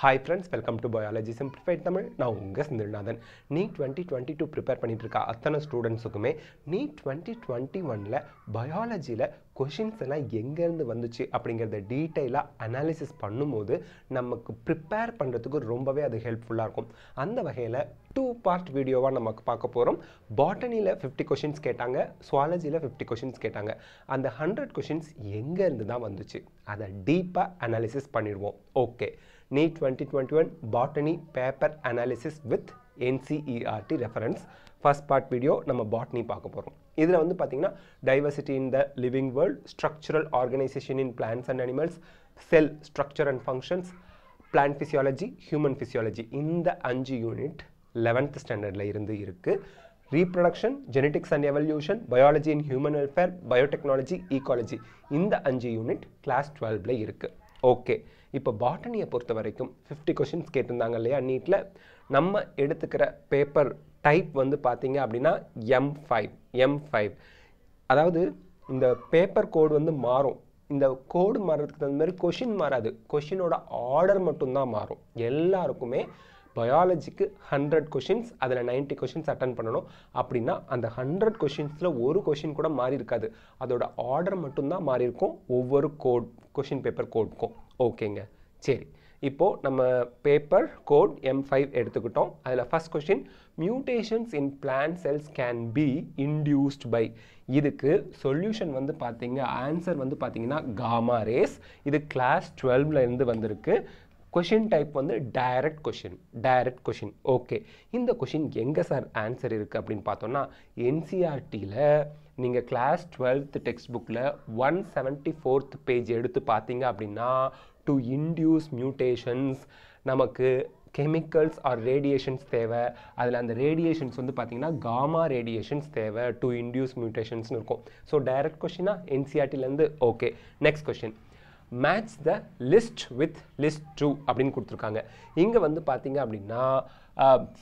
Hi friends welcome to biology simplified Tamil நான் உங்கள் Chindranathan NEET twenty twenty two prepare பண்ணிட்டு இருக்க அத்தனை ஸ்டூடெண்ட்ஸுக்குமே நீட் டுவெண்ட்டி டுவெண்ட்டி ஒனில் பயாலஜியில் கொஷின்ஸ் எல்லாம் எங்கேருந்து வந்துச்சு அப்படிங்கிறத டீட்டெயிலாக அனாலிசிஸ் பண்ணும்போது நமக்கு ப்ரிப்பேர் பண்ணுறதுக்கு ரொம்பவே அது ஹெல்ப்ஃபுல்லாக இருக்கும். அந்த வகையில் டூ பார்ட் வீடியோவாக நமக்கு பார்க்க போகிறோம் பாட்டனியில் ஃபிஃப்டி கொஷின்ஸ் கேட்டாங்க சுவாலஜியில் ஃபிஃப்டி கொஷின்ஸ் கேட்டாங்க. அந்த ஹண்ட்ரட் கொஷின்ஸ் எங்கேருந்து தான் வந்துச்சு? அதை டீப்பாக அனாலிசிஸ் பண்ணிடுவோம். Okay NEET twenty twenty one botany paper analysis with NCERT reference first part video நம்ம பாட்னி பார்க்க போகிறோம் இதில் வந்து பார்த்தீங்கன்னா diversity in the living world structural organisation in plants and animals cell structure and functions plant physiology human physiology இந்த அஞ்சு unit eleventh ஸ்டாண்டர்டில் இருந்து இருக்குது reproduction genetics and evolution biology in human welfare biotechnology ecology இந்த அஞ்சு unit class டுவெல்வில் இருக்குது okay இப்போ பாட்டனியை பொறுத்த வரைக்கும் ஃபிஃப்டி கொஷின்ஸ் கேட்டிருந்தாங்க இல்லையா நீட்டில் நம்ம எடுத்துக்கிற பேப்பர் டைப் வந்து பார்த்தீங்க அப்படின்னா எம் ஃபைவ் எம் ஃபைவ் அதாவது இந்த பேப்பர் கோடு வந்து மாறும். இந்த கோடு மாறுறதுக்கு தகுந்த மாதிரி கொஷின் மாறாது. கொஷினோட ஆர்டர் மட்டும்தான் மாறும். எல்லாருக்குமே பயாலஜிக்கு ஹண்ட்ரட் கொஷின்ஸ் அதில் நைன்ட்டி கொஷின்ஸ் அட்டன் பண்ணணும். அப்படின்னா அந்த ஹண்ட்ரட் கொஷின்ஸில் ஒரு கொஷின் கூட மாறி இருக்காது. அதோட ஆர்டர் மட்டும்தான் மாறி இருக்கும். ஒவ்வொரு கோட் கொஷின் பேப்பர் கோட்க்கும் ஓகேங்க. சரி. இப்போது நம்ம பேப்பர் கோட் எம் ஃபைவ் எடுத்துக்கிட்டோம். அதில் first question mutations in plant cells can be induced by இதுக்கு சொல்யூஷன் வந்து பார்த்தீங்க ஆன்சர் வந்து பார்த்தீங்கன்னா காமா ரேஸ் இது கிளாஸ் டுவெல்வில் இருந்து வந்திருக்கு. கொஷின் டைப் வந்து direct question direct question okay இந்த கொஷின் எங்கே சார் ஆன்சர் இருக்குது அப்படின்னு பார்த்தோன்னா என்சிஆர்டியில் நீங்கள் கிளாஸ் டுவெல்த் டெக்ஸ்ட் புக்கில் ஒன் செவன்ட்டி ஃபோர்த் பேஜ் எடுத்து பார்த்தீங்க அப்படின்னா டு இன்டியூஸ் மியூட்டேஷன்ஸ் நமக்கு கெமிக்கல்ஸ் ஆர் ரேடியேஷன்ஸ் தேவை. அதில் அந்த ரேடியேஷன்ஸ் வந்து பார்த்திங்கன்னா காமா ரேடியேஷன்ஸ் தேவை டு இன்டியூஸ் மியூட்டேஷன்ஸ்னு இருக்கும். ஸோ டைரக்ட் கொஷினா என்சிஆர்டிலேருந்து okay next question match the list with list two அப்படின்னு கொடுத்துருக்காங்க. இங்கே வந்து பார்த்திங்க அப்படின்னா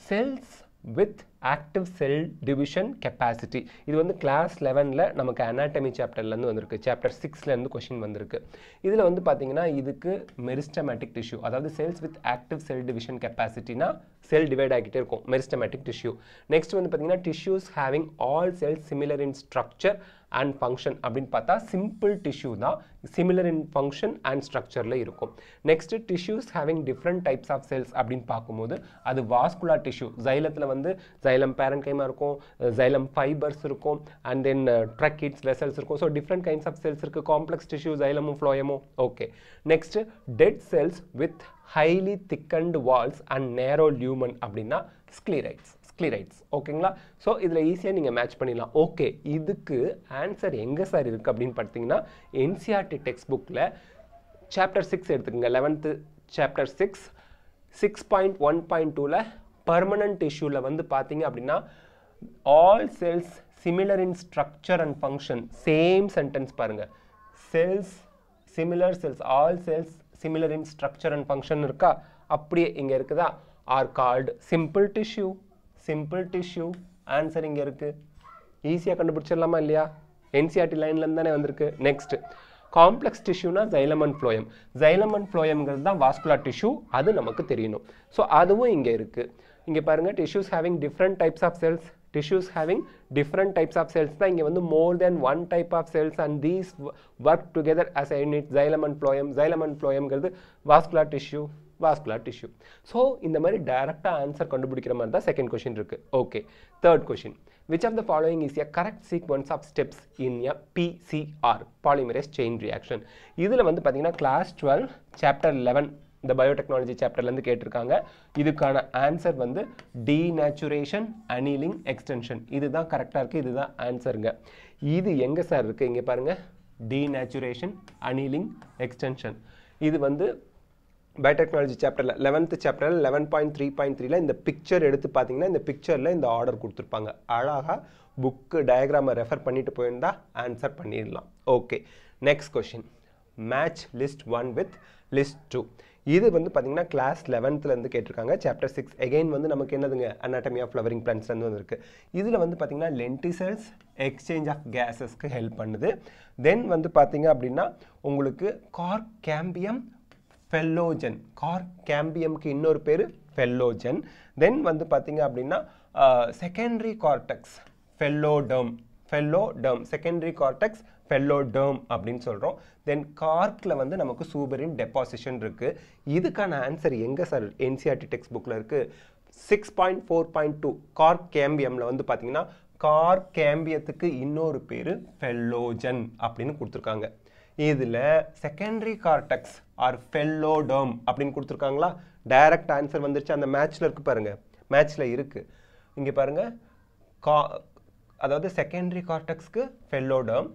cells with active cell division capacity இது வந்து கிளாஸ் லெவனில் நமக்கு அனாட்டமி சாப்டர்லேருந்து வந்திருக்கு. சாப்டர் சிக்ஸ்லேருந்து கொஷின் வந்திருக்கு. இதில் வந்து பார்த்தீங்கன்னா இதுக்கு மெரிஸ்டமேட்டிக் டிஷ்யூ அதாவது cells with active cell division கெப்பாசிட்டினா cell divide ஆகிட்டே இருக்கும். மெரிஸ்டமேட்டிக் டிஷ்யூ நெக்ஸ்ட் வந்து பார்த்தீங்கன்னா tissues having all cells similar in structure and function அப்படின்னு பார்த்தா சிம்பிள் டிஷ்யூ தான். சிமிலர் இன் ஃபங்க்ஷன் அண்ட் ஸ்ட்ரக்சரில் இருக்கும். Next tissues having different types of cells அப்படின்னு பார்க்கும்போது அது வாஸ்குலா டிஷ்யூ ஜைலத்தில் வந்து ஜைலம் பேரன்கைமா இருக்கும் ஜைலம் ஃபைபர்ஸ் இருக்கும் அண்ட் தென் ட்ரக்கிட்ஸ் வெசல்ஸ் இருக்கும் so different kinds of cells இருக்குது காம்ப்ளெக்ஸ் டிஷ்யூ ஜைலமும் ஃப்ளோயமும் okay next dead cells with highly thickened walls and narrow lumen அப்படின்னா ஸ்க்ளீரைட்ஸ் ஸ்க்ளீரைட்ஸ் ஓகேங்களா ஸோ இதில் ஈஸியாக நீங்கள் மேட்ச் பண்ணிடலாம். ஓகே இதுக்கு ஆன்சர் எங்கே சார் இருக்குது அப்படின்னு பார்த்தீங்கன்னா என்சிஆர்டி டெக்ஸ்ட் புக்கில் சாப்டர் சிக்ஸ் எடுத்துக்கோங்க. Eleventh chapter six six point one point டூவில் பர்மனன்ட் இஷ்யூவில் வந்து பார்த்தீங்க அப்படின்னா all cells similar in structure and function same sentence பாருங்கள் cells similar cells all cells similar in structure and function இருக்கா? அப்படியே இங்கே இருக்குதா? Are called simple tissue simple tissue answer இங்கே இருக்குது ஈஸியாக கண்டுபிடிச்சிடலாமா இல்லையா? என்சிஆர்டி லைன்லேருந்து தானே வந்திருக்கு. நெக்ஸ்ட் காம்ப்ளெக்ஸ் டிஷ்யூனா ஜைலமன் ஃப்ளோயம் ஜைலமன் ஃப்ளோயம்ங்கிறது தான் வாஸ்குலர் டிஷ்யூ அது நமக்கு தெரியணும். ஸோ அதுவும் இங்கே இருக்குது இங்கே பாருங்கள் tissues having different types of cells tissues having different types of cells தான் இங்கே வந்து more than one type of cells and these work together as a unit xylem phloem ஜைலமன் and ப்ளோயம்ங்கிறது vascular tissue vascular tissue so இந்த மாதிரி டைரெக்டாக answer கண்டுபிடிக்கிற மாதிரி தான் second question இருக்குது okay third question which of the following is a correct sequence of steps in a PCR polymerase chain reaction இதில் வந்து பார்த்தீங்கன்னா கிளாஸ் டுவெல் சாப்டர் லெவன் இந்த பயோடெக்னாலஜி சாப்டர்லேருந்து கேட்டிருக்காங்க. இதுக்கான ஆன்சர் வந்து டீநேச்சுரேஷன் அனிலிங் எக்ஸ்டென்ஷன் இதுதான் கரெக்டாக இருக்குது இதுதான் ஆன்சருங்க இது எங்கே சார் இருக்குது இங்கே பாருங்கள் டீநேச்சுரேஷன் அனிலிங் எக்ஸ்டென்ஷன் இது வந்து பயோடெக்னாலஜி சாப்டரில் லெவன்த்து சாப்டரில் லெவன் பாயிண்ட் த்ரீ பாயிண்ட் த்ரீல இந்த பிக்சர் எடுத்து பார்த்தீங்கன்னா இந்த பிக்சரில் இந்த ஆர்டர் கொடுத்துருப்பாங்க. அழகாக புக்கு டயக்ராமை ரெஃபர் பண்ணிட்டு போயிருந்தா ஆன்சர் பண்ணிடலாம். Okay next question match list one with list two இது வந்து பார்த்தீங்கன்னா கிளாஸ் லெவன்த்துலேருந்து கேட்டிருக்காங்க. சாப்டர் சிக்ஸ் எகைன் வந்து நமக்கு என்னதுங்க? அனாட்டமி ஆஃப் ஃப்ளவரிங் பிளான்ஸ்லேருந்து வந்துருக்கு. இதில் வந்து பார்த்தீங்கன்னா லென்டிசல்ஸ் எக்ஸ்சேஞ்ச் ஆஃப் கேஸஸ்க்கு ஹெல்ப் பண்ணுது. தென் வந்து பார்த்தீங்க அப்படின்னா உங்களுக்கு கார் கேம்பியம் ஃபெல்லோஜன் கார் கேம்பியம்க்கு இன்னொரு பேர் ஃபெல்லோஜன் தென் வந்து பார்த்தீங்க அப்படின்னா secondary cortex phelloderm phelloderm secondary cortex phelloderm அப்படின்னு சொல்கிறோம் தென் கார்க்கில் வந்து நமக்கு சூபரின் டெபாசிஷன் இருக்குது இதுக்கான ஆன்சர் எங்கே சார் என்சிஆர்டி டெக்ஸ்ட் புக்கில் இருக்குது six point four point two cork கேம்பியமில் வந்து பார்த்தீங்கன்னா கார் கேம்பியத்துக்கு இன்னொரு பேர் ஃபெல்லோஜன் அப்படின்னு கொடுத்துருக்காங்க. இதில் செகண்டரி கார்டெக்ஸ் ஆர் ஃபெல்லோடோம் அப்படின்னு கொடுத்துருக்காங்களா? டைரக்ட் ஆன்சர் வந்துருச்சு. அந்த மேட்ச்சில் இருக்குது பாருங்கள் மேட்ச்சில் இருக்குது இங்கே பாருங்கள் கா அதாவது செகண்டரி கார்டெக்ஸ்க்கு ஃபெல்லோடோம்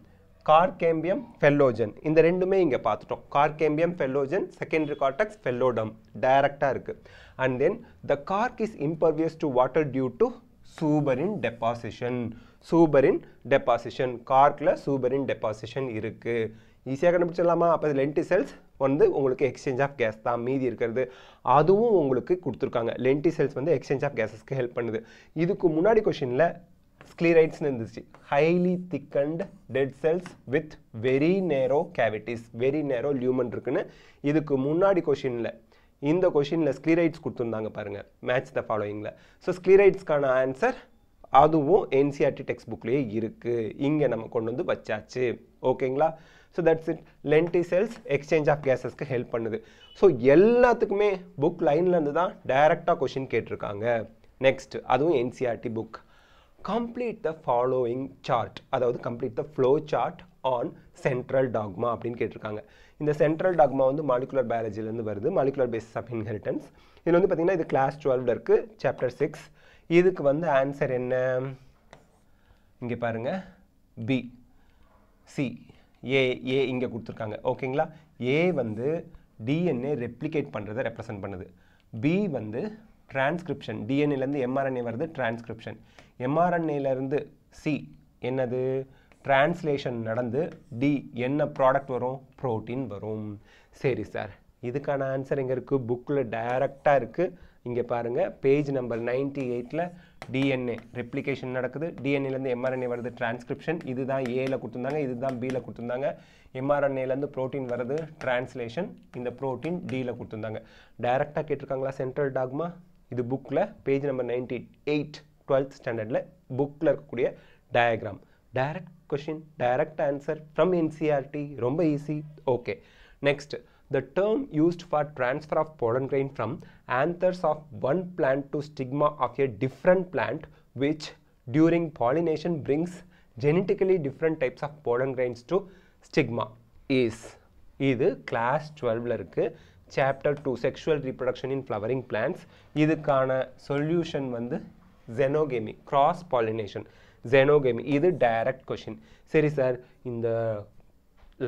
கார்கேம்பியம் ஃபெல்லோஜன். இந்த ரெண்டுமே இங்கே பார்த்துட்டோம். Cork cambium phellogen secondary cortex phelloderm டைரக்டாக இருக்குது and then the cork is impervious to water due to suberin deposition suberin deposition கார்க்கில் suberin deposition இருக்குது ஈஸியாக கண்டுபிடிச்சிடலாமா? அப்போ லென்டி செல்ஸ் வந்து உங்களுக்கு எக்ஸ்சேஞ்ச் ஆஃப் கேஸ் தான். மீதி இருக்கிறது. அதுவும் உங்களுக்கு கொடுத்துருக்காங்க. லென்டி செல்ஸ் வந்து எக்ஸ்சேஞ்ச் ஆஃப் கேஸஸ்க்கு ஹெல்ப் பண்ணுது. இதுக்கு முன்னாடி கொஷினில் ஸ்க்ளீரைட்ஸ்னு இருந்துச்சு highly thickened dead cells with very narrow cavities very narrow lumen இருக்குன்னு இதுக்கு முன்னாடி கொஷினில் இந்த கொஷினில் ஸ்க்ளீரைட்ஸ் கொடுத்துருந்தாங்க பாருங்கள் மேட்ச் த ஃபாலோயிங்கில் ஸோ ஸ்க்ளீரைட்ஸ்க்கான ஆன்சர் அதுவும் என்சிஆர்டி டெக்ஸ்ட் புக்லேயே இருக்குது இங்கே நம்ம கொண்டு வந்து வச்சாச்சு ஓகேங்களா so that's it lenticels exchange of கேஸஸ்க்கு help பண்ணுது ஸோ எல்லாத்துக்குமே புக் லைன்லேருந்து தான் டைரெக்டாக கொஷின் கேட்டிருக்காங்க நெக்ஸ்ட் அதுவும் NCERT book complete the following chart அதாவது complete the flow chart on central dogma அப்படின்னு கேட்டிருக்காங்க. இந்த சென்ட்ரல் டாக்மா வந்து மாலிகுலர் பயாலஜிலேருந்து வருது. மாலிகுலர் பேசிஸ் ஆஃப் இன்ஹெரிட்டன்ஸ் இதில் வந்து பார்த்தீங்கன்னா இது கிளாஸ் டுவெல்வில் இருக்குது சாப்டர் சிக்ஸ் இதுக்கு வந்து ஆன்சர் என்ன? இங்கே பாருங்கள் பி சி ஏ ஏ இங்கே கொடுத்துருக்காங்க. ஓகேங்களா ஏ வந்து டிஎன்ஏ ரெப்ளிகேட் பண்ணுறதை ரெப்ரசன்ட் பண்ணுது. பி வந்து டிரான்ஸ்கிரிப்ஷன் டிஎன்ஏலேருந்து எம்ஆர்என்ஏ வருது டிரான்ஸ்கிரிப்ஷன் எம்ஆர்என்ஏலேருந்து சி என்னது? டிரான்ஸ்லேஷன் நடந்து டி என்ன ப்ராடக்ட் வரும்? ப்ரோட்டீன் வரும். சரி சார் இதுக்கான ஆன்சர் இங்கே இருக்குது புக்கில் டைரக்டாக இருக்குது இங்கே பாருங்கள் பேஜ் நம்பர் நைன்டி எயிட்டில் டிஎன்ஏ ரெப்ளிகேஷன் நடக்குது. டிஎன்ஏலேருந்து எம்ஆர்என்ஏ வருது. டிரான்ஸ்கிரிப்ஷன் இதுதான் ஏல கொடுத்துருந்தாங்க. இதுதான் பியில் கொடுத்துருந்தாங்க. எம்ஆர்என்ஏலேருந்து ப்ரோட்டீன் வருது. டிரான்ஸ்லேஷன் இந்த ப்ரோட்டீன் டியில் கொடுத்துருந்தாங்க. டைரெக்டாக கேட்டிருக்காங்களா? சென்ட்ரல் டாக்மா இது புக்கில் page number ninety eight twelfth ஸ்டாண்டர்டில் புக்கில் இருக்கக்கூடிய diagram direct question direct answer from NCERT ரொம்ப easy okay next the term used for transfer of pollen grain from anthers of one plant to stigma of a different plant which during pollination brings genetically different types of pollen grains to stigma is இது class டுவெல்வில் இருக்குது chapter two sexual reproduction in flowering plants இதுக்கான solution வந்து xenogamy cross pollination xenogamy இது direct question சரி sir இந்த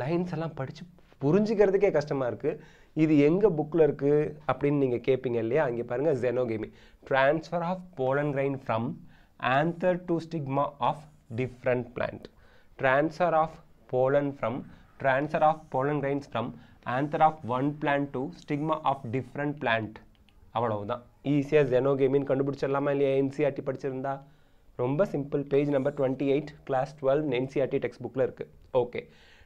lines எல்லாம் படித்து புரிஞ்சுக்கிறதுக்கே கஷ்டமாக இருக்குது இது எங்கே புக்கில் இருக்குது அப்படின்னு நீங்கள் கேட்பீங்க இல்லையா? அங்கே பாருங்கள் xenogamy transfer of pollen grain from anther to stigma of different plant transfer of pollen from transfer of pollen grains from anther of one plant to stigma of different plant அவ்வளவுதான். ஈஸியாக ஜெனோ கேமின்னு கண்டுபிடிச்சிடலாமா இல்லையா என்சிஆர்டி படிச்சிருந்தா ரொம்ப simple page number twenty eight class twelve NCERT text புக்கில் இருக்குது okay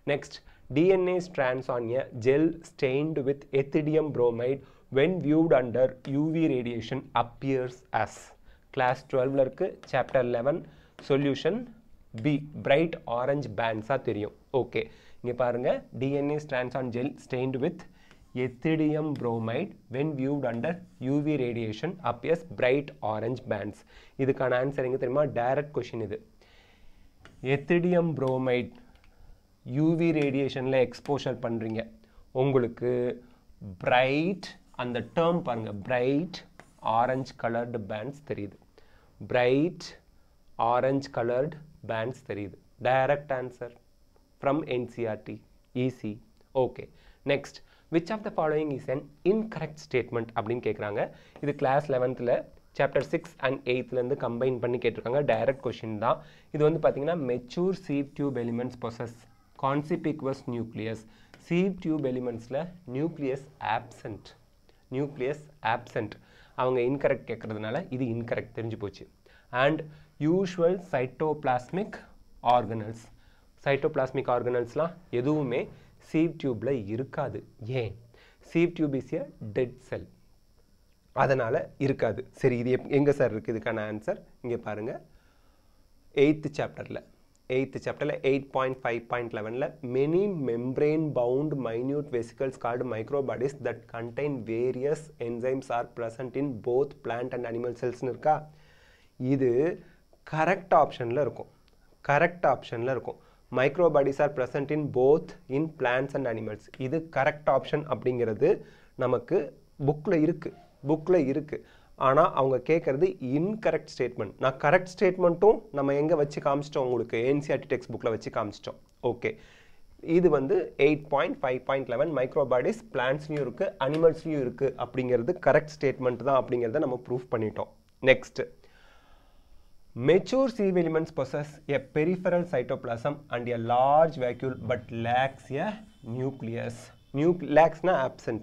next DNA strands on a gel stained with ethidium bromide when viewed under UV radiation appears as class டுவெல்வில் இருக்குது chapter eleven solution B bright orange பேண்ட்ஸாக தெரியும் okay இங்கே பாருங்கள் DNA strands on gel stained with ethidium bromide when viewed under UV radiation appears bright orange bands. இதுக்கான answer எங்கே தெரியுமா? Direct question இது. Ethidium bromide UV ரேடியேஷனில் exposure பண்ணுறீங்க உங்களுக்கு பிரைட் அந்த டேர்ம் பாருங்கள் பிரைட் ஆரஞ்ச் கலர்டு பேண்ட்ஸ் தெரியுது. பிரைட் ஆரஞ்ச் கலர்டு பேண்ட்ஸ் தெரியுது. Direct answer from NCERT easy okay next which of the following is an incorrect statement அப்படின்னு கேட்குறாங்க இது கிளாஸ் லெவன்த்தில் சாப்டர் சிக்ஸ் அண்ட் எயித்துலேருந்து கம்பைன் பண்ணி கேட்டிருக்காங்க. டைரக்ட் கொஷின் தான். இது வந்து பார்த்தீங்கன்னா mature sieve tube elements possess conspicuous nucleus sieve tube எலிமெண்ட்ஸில் nucleus absent nucleus absent அவங்க இன்கரெக்ட் கேட்குறதுனால இது இன்கரெக்ட் தெரிஞ்சு போச்சு. And usual cytoplasmic organelles cytoplasmic ஆர்கனல்ஸ்லாம் எதுவுமே சீவ் டியூப்பில் இருக்காது. ஏன்? Sieve tube is a dead cell அதனால் இருக்காது. சரி இது எப் எங்கே சார் இருக்குது இதுக்கான ஆன்சர் இங்கே பாருங்கள் எயித்து சாப்டரில் எயித்து சாப்டரில் எயிட் பாயிண்ட் ஃபைவ் பாயிண்ட் லெவனில் many membrane bound minute vesicles called microbodies that contain various enzymes are present in both plant and animal செல்ஸ்னு இருக்கா? இது கரெக்ட் ஆப்ஷனில் இருக்கும். கரெக்ட் ஆப்ஷனில் இருக்கும். Microbodies are present in both in plants and animals இது correct option அப்படிங்கிறது நமக்கு புக்கில் இருக்குது புக்கில் இருக்குது ஆனால் அவங்க கேட்குறது இன்கரெக்ட் ஸ்டேட்மெண்ட் நான் கரெக்ட் ஸ்டேட்மெண்ட்டும் நம்ம எங்கே வச்சு காமிச்சிட்டோம்? உங்களுக்கு என்சிஆர்டி டெக்ஸ்ட் புக்கில் வச்சு காமிச்சிட்டோம். ஓகே இது வந்து eight point five point eleven microbodies பிளான்ஸ்லையும் இருக்குது அனிமல்ஸ்லையும் இருக்குது அப்படிங்கிறது கரெக்ட் ஸ்டேட்மெண்ட் தான் அப்படிங்கிறத நம்ம ப்ரூஃப் பண்ணிட்டோம். Next Mature sieve elements possess a peripheral cytoplasm and a large vacuole but lacks a nucleus. Nu lacks-னா absent.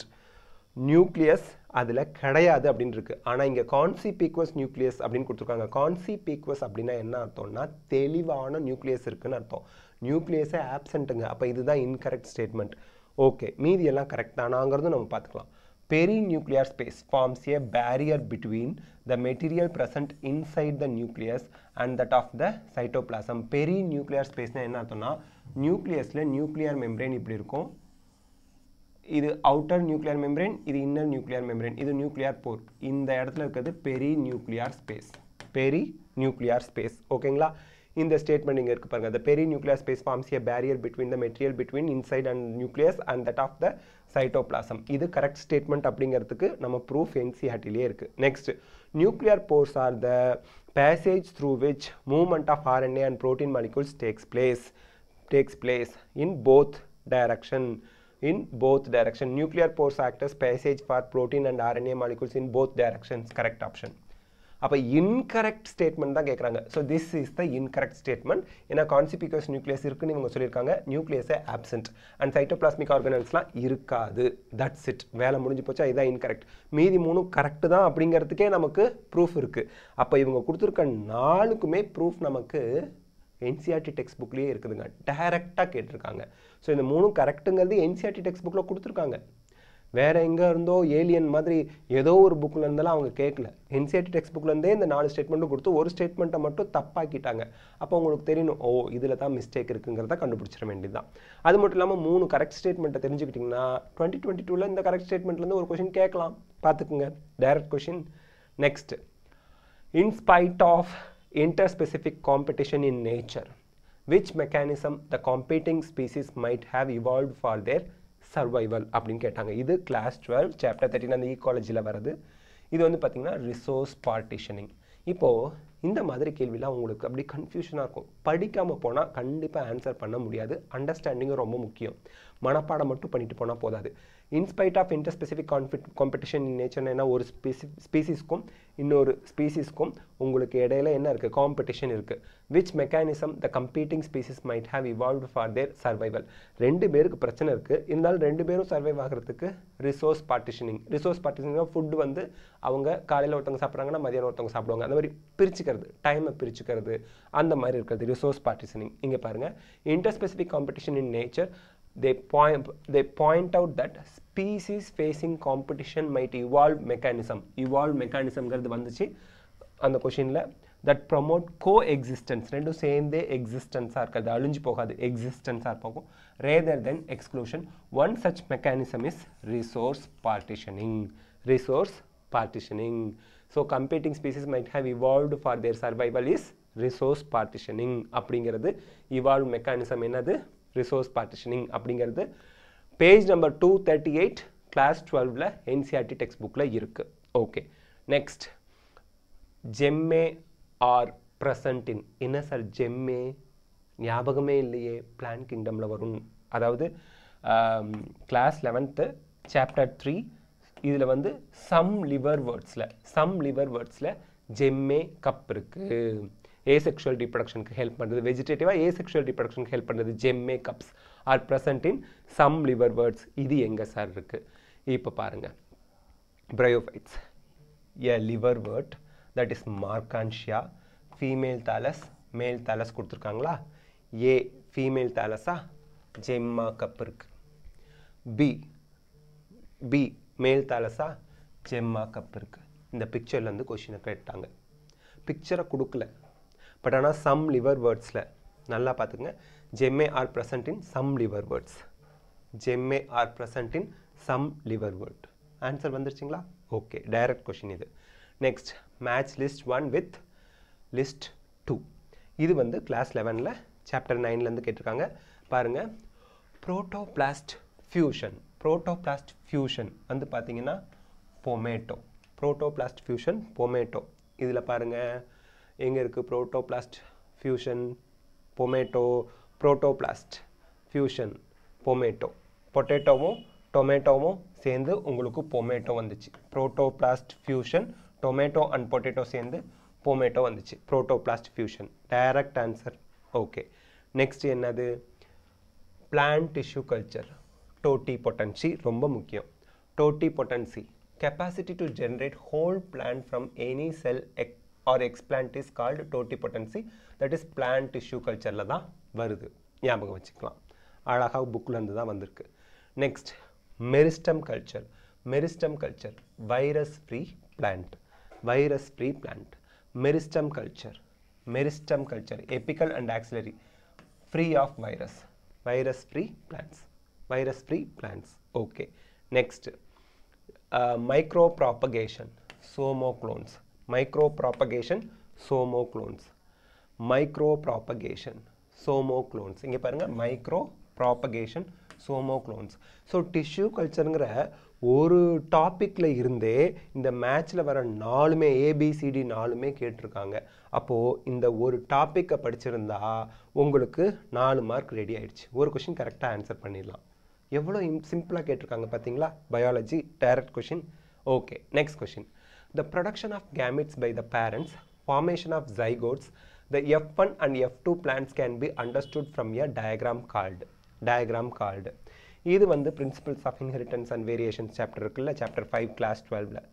நியூக்ளியஸ் அதில் கிடையாது அப்படின்னு இருக்கு ஆனால் இங்கே கான்சிபீக்வஸ் நியூக்ளியஸ் அப்படின்னு கொடுத்துருக்காங்க. கான்சிபீக்வஸ் அப்படின்னா என்ன அர்த்தம்னா தெளிவான நியூக்ளியஸ் இருக்குன்னு அர்த்தம். நியூக்ளியஸே ஆப்சண்ட்டுங்க அப்போ இதுதான் இன்கரெக்ட் ஸ்டேட்மெண்ட் ஓகே மீதி எல்லாம் கரெக்ட் தானாங்கிறதும் நம்ம பார்த்துக்கலாம். Perinuclear space forms a barrier between the material present inside the nucleus and that of the cytoplasm. Perinuclear space னா என்ன அர்த்தம்னா நியூக்ளியஸில் நியூக்ளியர் மெம்பரேன் இப்படி இருக்கும். இது அவுட்டர் நியூக்ளியர் மெம்பரேன் இது இன்னர் நியூக்ளியர் மெம்பரேன் இது நியூக்ளியர் போர் இந்த இடத்துல இருக்கிறது perinuclear space perinuclear space ஓகேங்களா இந்த ஸ்டேட்மெண்ட் இங்கே இருக்கு பாருங்க the perinuclear space forms a barrier between the material between inside and nucleus and that of the cytoplasm இது கரெக்ட் ஸ்டேட்மெண்ட் அப்படிங்கிறதுக்கு நம்ம ப்ரூஃப் என்சிஆர்டிலே இருக்கு next nuclear pores are the passage through which movement of RNA and protein molecules takes place takes place in both direction in both direction nuclear pores act as passage for protein and RNA molecules in both directions correct option அப்போ incorrect statement தான் கேட்குறாங்க so this is the incorrect statement ஏன்னா conspicuous nucleus இருக்குன்னு இவங்க சொல்லியிருக்காங்க. நியூக்ளியஸே absent and cytoplasmic ஆர்கனல்ஸ்லாம் இருக்காது. தட்ஸ் இட் வேலை முடிஞ்சு போச்சா இதான் இன்கரெக்ட் மீதி மூணும் கரெக்டு தான் அப்படிங்கிறதுக்கே நமக்கு ப்ரூஃப் இருக்குது அப்போ இவங்க கொடுத்துருக்க நாளுக்குமே ப்ரூஃப் நமக்கு என்சிஆர்டி டெக்ஸ்ட் புக்லேயே இருக்குதுங்க. டைரெக்டாக கேட்டிருக்காங்க. ஸோ இந்த மூணும் கரெக்டுங்கிறது என்சிஆர்டி டெக்ஸ்ட் புக்கில் கொடுத்துருக்காங்க. வேற எங்கே இருந்தோ ஏலியன் மாதிரி ஏதோ ஒரு புக்கில் இருந்தாலும் அவங்க கேட்கல என்சிஆர்டி டெக்ஸ்ட் புக்லேருந்தே இந்த நாலு ஸ்டேட்மெண்ட்டும் கொடுத்து ஒரு ஸ்டேட்மெண்ட்டை மட்டும் தப்பாக்கிட்டாங்க. அப்போ உங்களுக்கு தெரியணும் ஓ இதில் தான் மிஸ்டேக் இருக்குங்கிறத கண்டுபிடிச்சிட வேண்டியதுதான். அது மட்டும் இல்லாமல் மூணு கரெக்ட் ஸ்டேட்மெண்ட்டை தெரிஞ்சுக்கிட்டிங்கன்னா டுவெண்ட்டி டுவெண்ட்டி டூவில் இந்த கரெக்ட் ஸ்டேட்மெண்ட்லேருந்து ஒரு கொஷின் கேட்கலாம். பார்த்துக்குங்க. Direct question next in spite of interspecific competition in nature which mechanism the competing species might have evolved for their survival அப்படின்னு கேட்டாங்க. இது கிளாஸ் டுவெல் சாப்டர் தேர்ட்டின் அந்த ஈக்காலஜியில் வருது இது வந்து பார்த்திங்கன்னா ரிசோர்ஸ் பார்ட்டிஷனிங் இப்போது இந்த மாதிரி கேள்விலாம் உங்களுக்கு அப்படி கன்ஃபியூஷனாக இருக்கும். படிக்காமல் போனால் கண்டிப்பாக ஆன்சர் பண்ண முடியாது. அண்டர்ஸ்டாண்டிங்கும் ரொம்ப முக்கியம். மனப்பாடம் மட்டும் பண்ணிட்டு போனால் போதாது. In spite of interspecific conflict competition in நேச்சர்னா ஒரு ஸ்பீசி ஸ்பீசிஸ்க்கும் இன்னொரு ஸ்பீசிஸ்க்கும் உங்களுக்கு இடையில என்ன இருக்குது காம்படிஷன் இருக்குது which mechanism the competing species might have evolve for their survival ரெண்டு பேருக்கு பிரச்சனை இருக்குது இருந்தாலும் ரெண்டு பேரும் சர்வைவ் ஆகிறதுக்கு resource partitioning resource partitioning food வந்து அவங்க காலையில் ஒருத்தவங்க சாப்பிட்றாங்கன்னா மதியானம் ஒருத்தவங்க சாப்பிடுவாங்க. அந்த மாதிரி பிரிச்சுக்கிறது டைமை பிரிச்சுக்கிறது அந்த மாதிரி இருக்கிறது ரிசோர்ஸ் பார்ட்டிஷனிங் இங்கே பாருங்கள் interspecific competition in nature they point they point out that species facing competition might evolve mechanism. Evolve mechanismங்கிறது வந்துச்சு அந்த கொஷினில் தட் ப்ரமோட் கோ எக்ஸிஸ்டன்ஸ் ரெண்டும் சேர்ந்தே எக்ஸிஸ்டன்ஸாக இருக்காது அழிஞ்சு போகாது. எக்ஸிஸ்டன்ஸாக போகும். Rather than exclusion one such mechanism is resource partitioning resource partitioning so competing species might have evolved for their survival is resource partitioning அப்படிங்கிறது இவால்வ் மெக்கானிசம் என்னது? ரிசோர்ஸ் பார்ட்டிஷனிங் அப்படிங்கிறது page number two thirty eight class டுவெல்வில் NCERT text புக்கில் இருக்குது okay next gemmae are present in என்ன sir ஜெம்மே ஞாபகமே இல்லையே plan கிங்டமில் வரும். அதாவது கிளாஸ் லெவன்த்து சாப்டர் த்ரீ இதில் வந்து சம் லிவர் வேர்ட்ஸில் சம் லிவர் வேர்ட்ஸில் ஜெம்மே கப் இருக்குது ஏசெக்ஷுவல் ரீப்ரடக்ஷனுக்கு ஹெல்ப் பண்ணுறது வெஜிடேட்டிவாக ஏசெக்ஷுவல் ரீப்ரடக்ஷனுக்கு ஹெல்ப் பண்ணுறது gemmae cups are present in some liverworts இது எங்கே சார் இருக்குது இப்போ பாருங்கள் bryophytes a liverwort that is Marchantia female thallus male thallus கொடுத்துருக்காங்களா? ஏ ஃபீமேல் தாலஸா ஜெம்மா கப் இருக்குது பி பி மேல் தாலஸா ஜெம்மா கப் இருக்குது இந்த பிக்சர்லேருந்து கொஷினை கேட்டாங்க. பிக்சரை கொடுக்கல. பட் ஆனால் சம் லிவர் வேர்ட்ஸில் நல்லா பார்த்துங்க gemmae are present in some liverworts gemmae are present in some liverwort answer வந்துருச்சுங்களா? Okay direct question இது. Next match list one with list two இது வந்து கிளாஸ் லெவனில் சாப்டர் நைன்லேருந்து கேட்டிருக்காங்க. பாருங்கள் ப்ரோட்டோபிளாஸ்ட் ஃபியூஷன் ப்ரோட்டோபிளாஸ்ட் ஃபியூஷன் வந்து பார்த்தீங்கன்னா பொமேட்டோ ப்ரோட்டோபிளாஸ்ட் ஃபியூஷன் பொமேட்டோ இதில் பாருங்கள் எங்கே இருக்குது protoplast fusion pomato protoplast fusion pomato பொட்டேட்டோவும் டொமேட்டோவும் சேர்ந்து உங்களுக்கு பொமேட்டோ வந்துச்சு. Protoplast fusion tomato and potato சேர்ந்து பொமேட்டோ வந்துச்சு. Protoplast fusion direct answer okay next என்னது? Plant tissue culture totipotency ரொம்ப முக்கியம். Totipotency capacity to generate whole plant from any cell egg or explant is called totipotency that is plant tissue கல்ச்சரில் தான் வருது ஞாபகம் வச்சுக்கலாம். அழகாக புக்லேருந்து தான் வந்திருக்கு. Next meristem culture meristem culture virus free plant virus free plant meristem culture meristem culture apical and axillary free of virus virus free plants virus free plants okay next micropropagation somaclones micropropagation somaclones micropropagation somaclones இங்கே பாருங்கள் micro propagation somaclones so tissue கல்ச்சருங்கிற ஒரு டாப்பிக்கில் இருந்தே இந்த மேட்ச்சில் வர நாலுமே ஏபிசிடி நாலுமே கேட்டிருக்காங்க. அப்போது இந்த ஒரு டாப்பிக்கை படிச்சிருந்தா உங்களுக்கு நாலு மார்க் ரெடி ஆயிடுச்சு. ஒரு கொஷின் கரெக்டாக ஆன்சர் பண்ணிடலாம். எவ்வளோ சிம்பிளாக கேட்டிருக்காங்க பார்த்தீங்களா biology direct question okay next question the production of gametes by the parents formation of zygotes the f1 and f2 plants can be understood from a diagram called diagram called. இது வந்து principles of inheritance and variations chapter இருக்குல்ல chapter five class டுவெல்வில்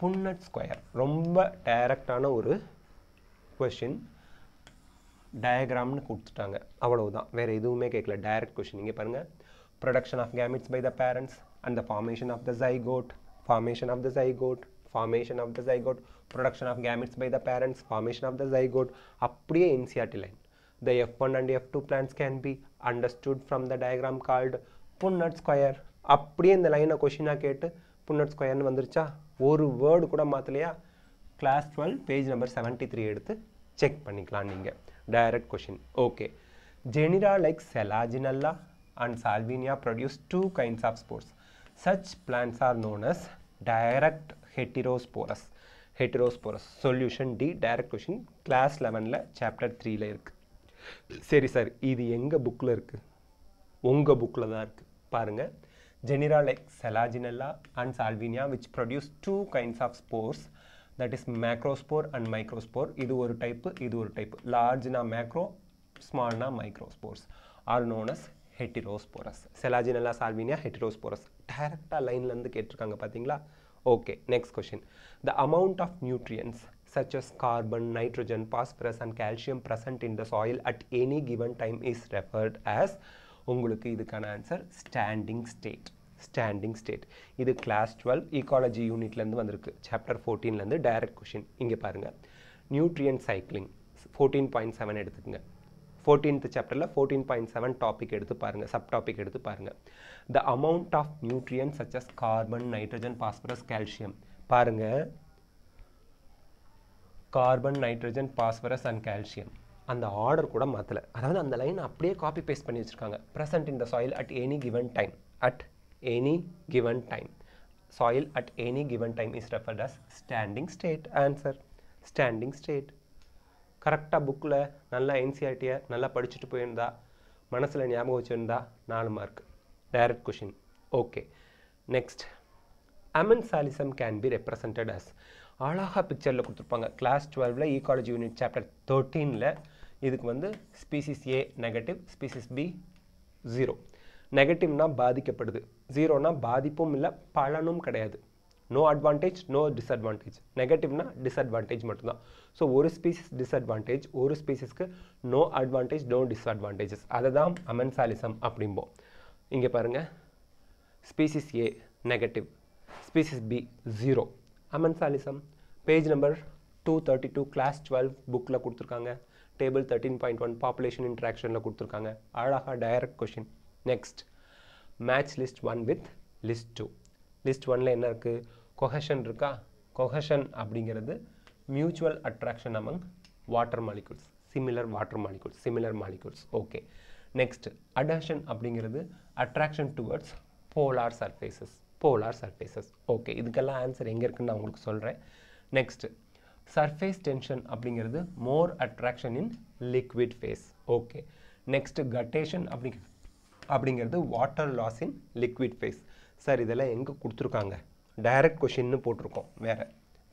Punnett square ரொம்ப டைரக்டான ஒரு question டயக்ராம்னு கொடுத்துட்டாங்க. அவ்வளவுதான். வேறு எதுவுமே கேட்கல. டைரக்ட் கொஷின் இங்கே பாருங்கள் production of gametes by the parents and the formation of the zygote formation of the zygote. formation of the zygote production of gametes by the parents formation of the zygote அப்படியே NCERT line the F1 and F2 plants can be understood from the diagram called Punnett square அப்படியே இந்த லைனை கொஷினாக கேட்டு புன்னட் ஸ்கொயர்னு வந்துருச்சா ஒரு word கூட மாற்றலையா class twelve page number seventy three எடுத்து செக் பண்ணிக்கலாம் நீங்கள் direct question okay genera like செலாஜினல்லா and Salvinia produce two kinds of spores such plants are known as direct heterosporous heterosporous solution D direct question. Class 11ல chapter 3ல இருக்கு. சரி sir இது எங்கள் புக்கில் இருக்குது உங்கள் புக்கில் தான் இருக்குது பாருங்கள் genera like Selaginella and Salvinia which produce two kinds of spores that is macrospore and microspore இது ஒரு டைப்பு இது ஒரு டைப்பு லார்ஜ்னா macro ஸ்மால்னா microspores are known as heterosporous Selaginella Salvinia heterosporous டைரக்டாக லைன்லேருந்து கேட்டிருக்காங்க பார்த்தீங்களா okay next question the amount of nutrients such as carbon, nitrogen, phosphorus and calcium present in the soil at any given time is referred as உங்களுக்கு இதுக்கான answer standing state standing state இது class twelve ecology யூனிட்லேருந்து வந்திருக்கு. Chapter ஃபோர்டீன்லேருந்து direct question இங்கே பாருங்கள் nutrient cycling fourteen point seven எடுத்துக்கோங்க. Fourteenth சாப்டரில் ஃபோர்டீன் பாயிண்ட் செவன் டாபிக் எடுத்து பாருங்கள் சப் டாபிக் எடுத்து பாருங்கள் the amount of nutrient such as carbon nitrogen phosphorus calcium பாருங்கள் carbon nitrogen phosphorus and calcium அந்த ஆர்டர் கூட மாற்றலை அதாவது அந்த லைன் அப்படியே காப்பி பேஸ்ட் பண்ணி வச்சுருக்காங்க. Present in the soil at any given time at any given time soil at any given time is referred as standing state answer standing state கரெக்டாக புக்கில் நல்லா என்சிஆர்டியை நல்லா படிச்சுட்டு போயிருந்தா மனசில் ஞாபகம் வச்சுருந்தா நாலு mark direct question okay next amensalism can be represented as அழகாக பிக்சரில் கொடுத்துருப்பாங்க. கிளாஸ் டுவெல்வில் ஈகாலஜி யூனிட் சாப்டர் தேர்ட்டீனில் இதுக்கு வந்து species A negative species B zero நெகட்டிவ்னால் பாதிக்கப்படுது. ஜீரோனால் பாதிப்பும் இல்லை பலனும் கிடையாது. நோ அட்வான்டேஜ் நோ டிஸ்அட்வான்டேஜ் நெகட்டிவ்னா டிஸ்அட்வான்டேஜ் மட்டும்தான். ஸோ ஒரு ஸ்பீசிஸ் டிஸ்அட்வான்டேஜ் ஒரு ஸ்பீசிஸ்க்கு நோ அட்வான்டேஜ் நோ டிஸ்அட்வான்டேஜஸ் அதை தான் அமென்சாலிசம் அப்படிம்போம். இங்கே பாருங்கள் species A negative species B zero amensalism page number two thirty two class twelve புக்கில் கொடுத்துருக்காங்க. Table thirteen point one population இன்ட்ராக்ஷனில் கொடுத்துருக்காங்க. அழகாக direct question next match list one with list two list ஒனில் என்ன இருக்குது கொஹஷன் இருக்கா? கொஹஷன் அப்படிங்கிறது mutual attraction among water molecules similar water molecules similar molecules okay next adhesion அப்படிங்கிறது attraction towards polar surfaces polar surfaces okay இதுக்கெல்லாம் answer எங்கே இருக்குன்னு நான் உங்களுக்கு சொல்கிறேன் நெக்ஸ்ட் சர்ஃபேஸ் டென்ஷன் அப்படிங்கிறது more attraction in liquid phase okay next guttation அப்படிங்க அப்படிங்கிறது water loss in liquid phase sir இதெல்லாம் எங்கே கொடுத்துருக்காங்க? டைரக்ட் கொஷின்னு போட்டிருக்கோம் வேறு.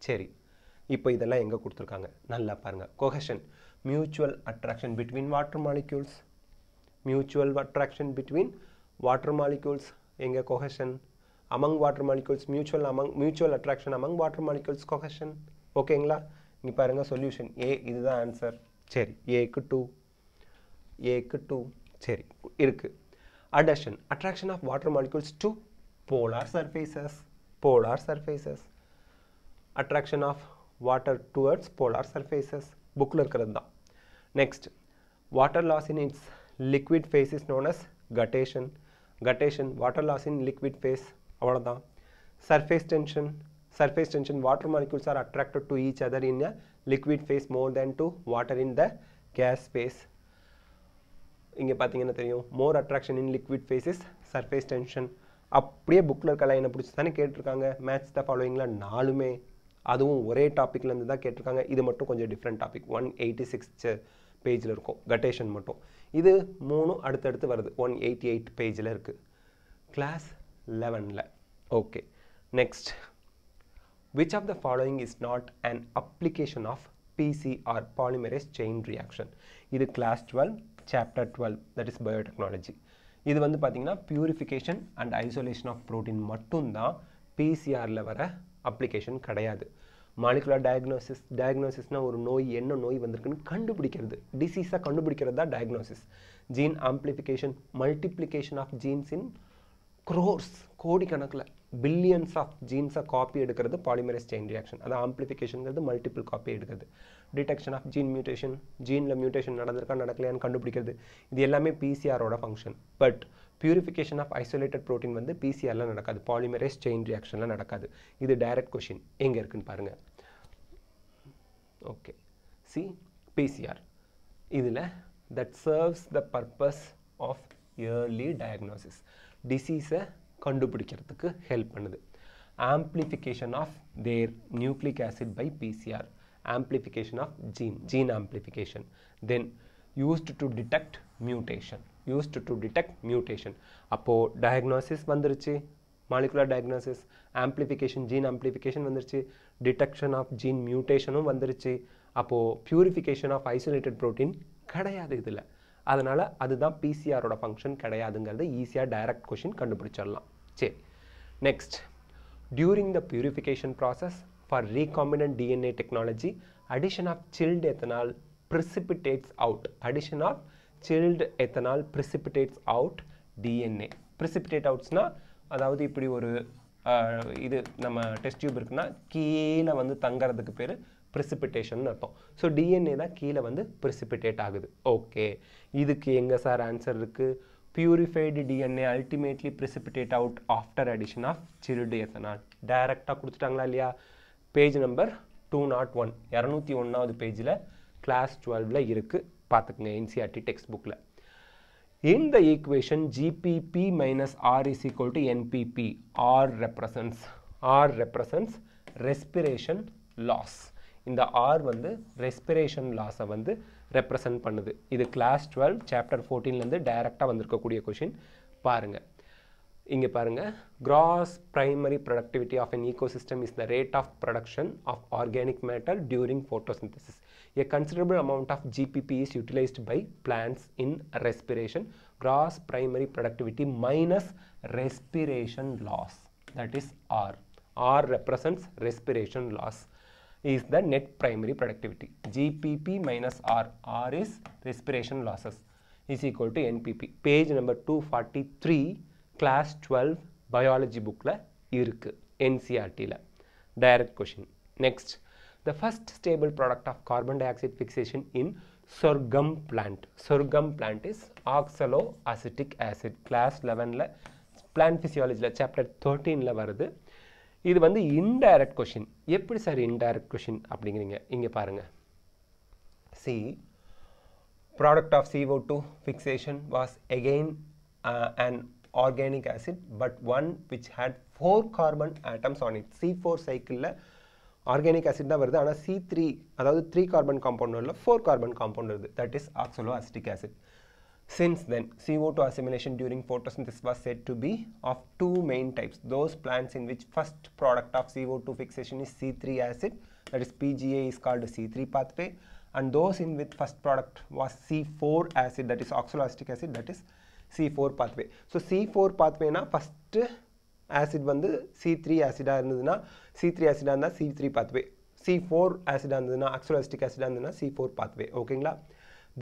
சரி இப்போ இதெல்லாம் எங்கே கொடுத்துருக்காங்க? நல்லா பாருங்கள் cohesion mutual attraction between water molecules mutual attraction between water molecules எங்கே cohesion among water molecules mutual among mutual attraction among water molecules cohesion ஓகேங்களா இங்கே பாருங்கள் சொல்யூஷன் ஏ இதுதான் ஆன்சர் சரி ஏக்கு டூ ஏக்கு டூ சரி இருக்குது adhesion attraction of water molecules to polar surfaces polar surfaces attraction of water towards polar surfaces புக்கில் இருக்கிறது தான் next water loss in its liquid phase is known as guttation guttation water loss in liquid phase அவ்வளோதான் surface tension surface tension water molecules are attracted to each other in a liquid phase more than to water in the gas phase இங்கே பார்த்தீங்கன்னா தெரியும் more attraction in liquid phases surface tension அப்படியே புக்கில் இருக்க லைனை பிடிச்சி தானே கேட்டிருக்காங்க. மேட்ச் த ஃபாலோயிங்கில் நாலுமே. அதுவும் ஒரே டாப்பிக்லேருந்து தான் கேட்டிருக்காங்க. இது மட்டும் கொஞ்சம் different topic one eighty six பேஜில் இருக்கும். கட்டேஷன் மட்டும். இது மூணும் அடுத்தடுத்து வருது. ஒன் எயிட்டி எயிட் பேஜில் இருக்குது கிளாஸ் லெவனில் okay next which of the following is not and application of PCR polymerase chain reaction இது class twelve chapter twelve that is biotechnology இது வந்து பார்த்தீங்கன்னா purification and isolation of protein மட்டும்தான் பிசிஆரில் வர அப்ளிகேஷன் கிடையாது. மாலிகுலர் டயக்னோசிஸ் டயக்னோசிஸ்னால் ஒரு நோய் என்ன நோய் வந்திருக்குன்னு கண்டுபிடிக்கிறது. டிசீஸாக கண்டுபிடிக்கிறது தான் diagnosis gene amplification multiplication of genes in crores கோடிக்கணக்கில் பில்லியன்ஸ் ஆஃப் ஜீன்ஸை காப்பி எடுக்கிறது பாலிமரைஸ் செயின் ரியாக்ஷன் அது ஆம்பிளிஃபிகேஷனுங்கிறது மல்டிபிள் காப்பி எடுக்கிறது. டிடெக்ஷன் ஆஃப் ஜீன் மியூட்டேஷன் ஜீனில் மியூட்டேஷன் நடந்திருக்கா நடக்கலையான்னு கண்டுபிடிக்கிறது. இது எல்லாமே பிசிஆரோட function but purification of isolated protein வந்து பிசிஆரில் நடக்காது. பாலிமரைஸ் செயின் ரியாக்ஷனில் நடக்காது. இது டைரக்ட் கொஷின் எங்கே இருக்குன்னு பாருங்கள் ஓகே சி பிசிஆர் இதில் that serves the purpose of early diagnosis டிசீஸை கண்டுபிடிக்கிறதுக்கு ஹெல்ப் பண்ணுது. Amplification of their nucleic acid by PCR amplification of gene gene amplification then used to detect mutation used to detect mutation அப்போது diagnosis வந்துருச்சு molecular diagnosis amplification gene amplification வந்துருச்சு detection of gene மியூட்டேஷனும் வந்துருச்சு. அப்போது purification of isolated protein கிடையாது இதில். அதனால் அதுதான் பிசிஆரோட ஃபங்க்ஷன் கிடையாதுங்கிறத ஈஸியாக டைரக்ட் கொஷின் கண்டுபிடிச்சிடலாம். சரி next during the purification process for recombinant DNA technology addition of chilled ethanol precipitates out addition of chilled ethanol precipitates out DNA precipitate அவுட்ஸ்னால் அதாவது இப்படி ஒரு இது நம்ம டெஸ்ட் டியூப் இருக்குன்னா கீழே வந்து தங்கிறதுக்கு பேர் ப்ரிசிபிட்டேஷன் அர்த்தம் ஸோ டிஎன்ஏ தான் கீழே வந்து ப்ரிசிபிட்டேட் ஆகுது ஓகே இதுக்கு எங்கே சார் ஆன்சர் இருக்குது purified DNA ultimately precipitated out after addition of சிறுடு ethanol டைரெக்டாக கொடுத்துட்டாங்களா இல்லையா page number two nought one இரநூத்தி ஒன்றாவது பேஜில் கிளாஸ் டுவெல்வில் இருக்குது பார்த்துக்குங்க என்சிஆர்டி டெக்ஸ்ட் புக்கில் In the equation GPP minus R is equal NPP R R R R respiration loss. இந்த ஆர் வந்து ரெஸ்பிரேஷன் லாஸை வந்து ரெப்ரசன்ட் பண்ணுது இது கிளாஸ் டுவெல் சாப்டர் ஃபோர்டீன்லேருந்து டைரெக்டாக வந்திருக்கக்கூடிய கொஷின் பாருங்கள் இங்கே பாருங்கள் gross primary productivity of an ecosystem is the rate of production of organic matter during photosynthesis A considerable amount of GPP is utilized by plants in respiration Gross primary productivity minus respiration loss that is R R represents respiration loss is the net primary productivity. GPP minus R. R is respiration losses is equal to NPP. Page number 243 class 12 biology bookல இருக்குது என்சிஆர்டியில் direct question next the first stable product of carbon dioxide fixation in sorghum plant sorghum plant is oxaloacetic acid class லெவனில் plant ஃபிசியாலஜியில் chapter தேர்ட்டீனில் வருது இது வந்து indirect question எப்படி sir indirect question அப்படிங்கிறீங்க? இங்கே பாருங்கள் C product of CO two fixation was again and organic acid but one which had four carbon atoms on it C four சைக்கிளில் organic acid தான் வருது. ஆனால் சி த்ரீ அதாவது three carbon compound இல்லை four carbon compound வருது. That is oxaloacetic acid Since then, CO2 assimilation during photosynthesis was said to be of two main types. Those plants in which first product of CO2 fixation is C3 acid, that is PGA is called C3 pathway, and those in which first product was C4 acid, that is oxaloacetic acid, that is C4 pathway. So C4 pathway na first acid வந்து C three ஆசிடாக இருந்ததுன்னா C three ஆசிடாக இருந்தால் C three pathway C four ஆசிடாக இருந்ததுன்னா ஆக்சோலாஸ்டிக் ஆசிடாக இருந்ததுன்னா C four pathway ஓகேங்களா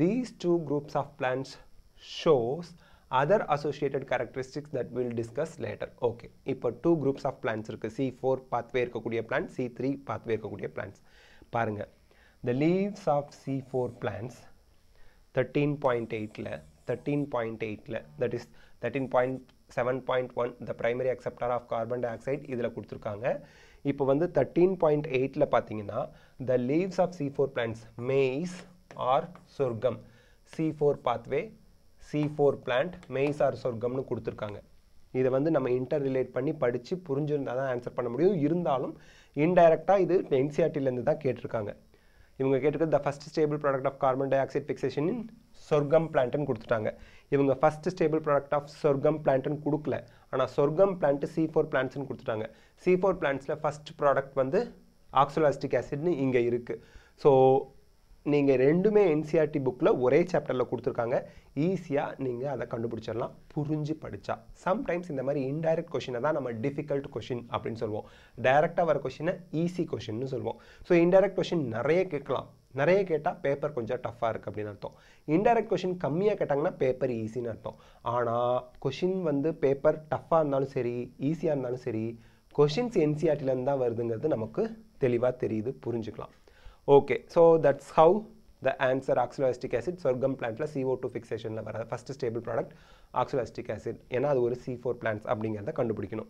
these two groups of plants shows other associated characteristics that will discuss later okay இப்போ two groups of plants இருக்குது C four pathway இருக்கக்கூடிய plants C three pathway இருக்கக்கூடிய plants பாருங்கள் the leaves of C four plants thirteen point எயிட்டில் thirteen point எயிட்டில் that is thirteen point seven point one the of carbon di இதில் கொடுத்துருக்காங்க. இப்போ வந்து தேர்ட்டீன் பாயிண்ட் எயிட்டில் பார்த்தீங்கன்னா the leaves of C four plants maize or sorghum C four pathway C four plant maize or சொர்க்கம்னு கொடுத்துருக்காங்க. இதை வந்து நம்ம இன்டர் ரிலேட் பண்ணி படித்து புரிஞ்சிருந்தால் தான் ஆன்சர் பண்ண முடியும். இருந்தாலும் இன்டைரக்டாக இது என்சிஆர்டிலேருந்து தான் கேட்டிருக்காங்க. இவங்க கேட்டிருக்கிறது the first stable product of carbon dioxide fixation in sorghum பிளான்ட்னு கொடுத்துட்டாங்க. இவங்க ஃபஸ்ட் ஸ்டேபிள் ப்ராடக்ட் ஆஃப் சொர்க்கம் பிளான்ட்னு கொடுக்கல. ஆனால் சொர்க்கம் பிளான்ட் சி ஃபோர் பிளான்ட்ஸ்னு கொடுத்துட்டாங்க. சி ஃபோர் பிளான்ட்ஸில் ஃபஸ்ட் ப்ராடக்ட் வந்து ஆக்சோலாஸ்டிக் ஆசிட்னு இங்கே இருக்குது ஸோ நீங்கள் ரெண்டுமே என்சிஆர்டி புக்கில் ஒரே சாப்டரில் கொடுத்துருக்காங்க. ஈஸியாக நீங்கள் அதை கண்டுபிடிச்சிடலாம். புரிஞ்சு படித்தா சம்டைம்ஸ் இந்த மாதிரி இன்டைரக்ட் கொஷினை தான் நம்ம டிஃபிகல்ட் கொஷின் அப்படின்னு சொல்லுவோம். டைரெக்டாக வர கொஷினை ஈஸி கொஷின்னு சொல்லுவோம். ஸோ இன்டைரக்ட் கொஷின் நிறைய கேட்கலாம். நிறைய கேட்டால் பேப்பர் கொஞ்சம் டஃப்பாக இருக்குது அப்படின்னு அர்த்தம். இன்டைரக்ட் கொஷின் கம்மியாக கேட்டாங்கன்னா பேப்பர் ஈஸின்னு அர்த்தம். ஆனால் கொஷின் வந்து பேப்பர் டஃப்பாக இருந்தாலும் சரி ஈஸியாக இருந்தாலும் சரி கொஷின்ஸ் என்சிஆர்டிலேருந்து தான் வருதுங்கிறது நமக்கு தெளிவாக தெரியுது புரிஞ்சுக்கலாம். Okay so that's how the answer oxaloacetic acid sorghum பிளான்ட்டில் CO two ஃபிக்சேஷனில் வர first stable product oxaloacetic acid ஏன்னா அது ஒரு சி ஃபோர் பிளான்ஸ் அப்படிங்கிறத கண்டுபிடிக்கணும்.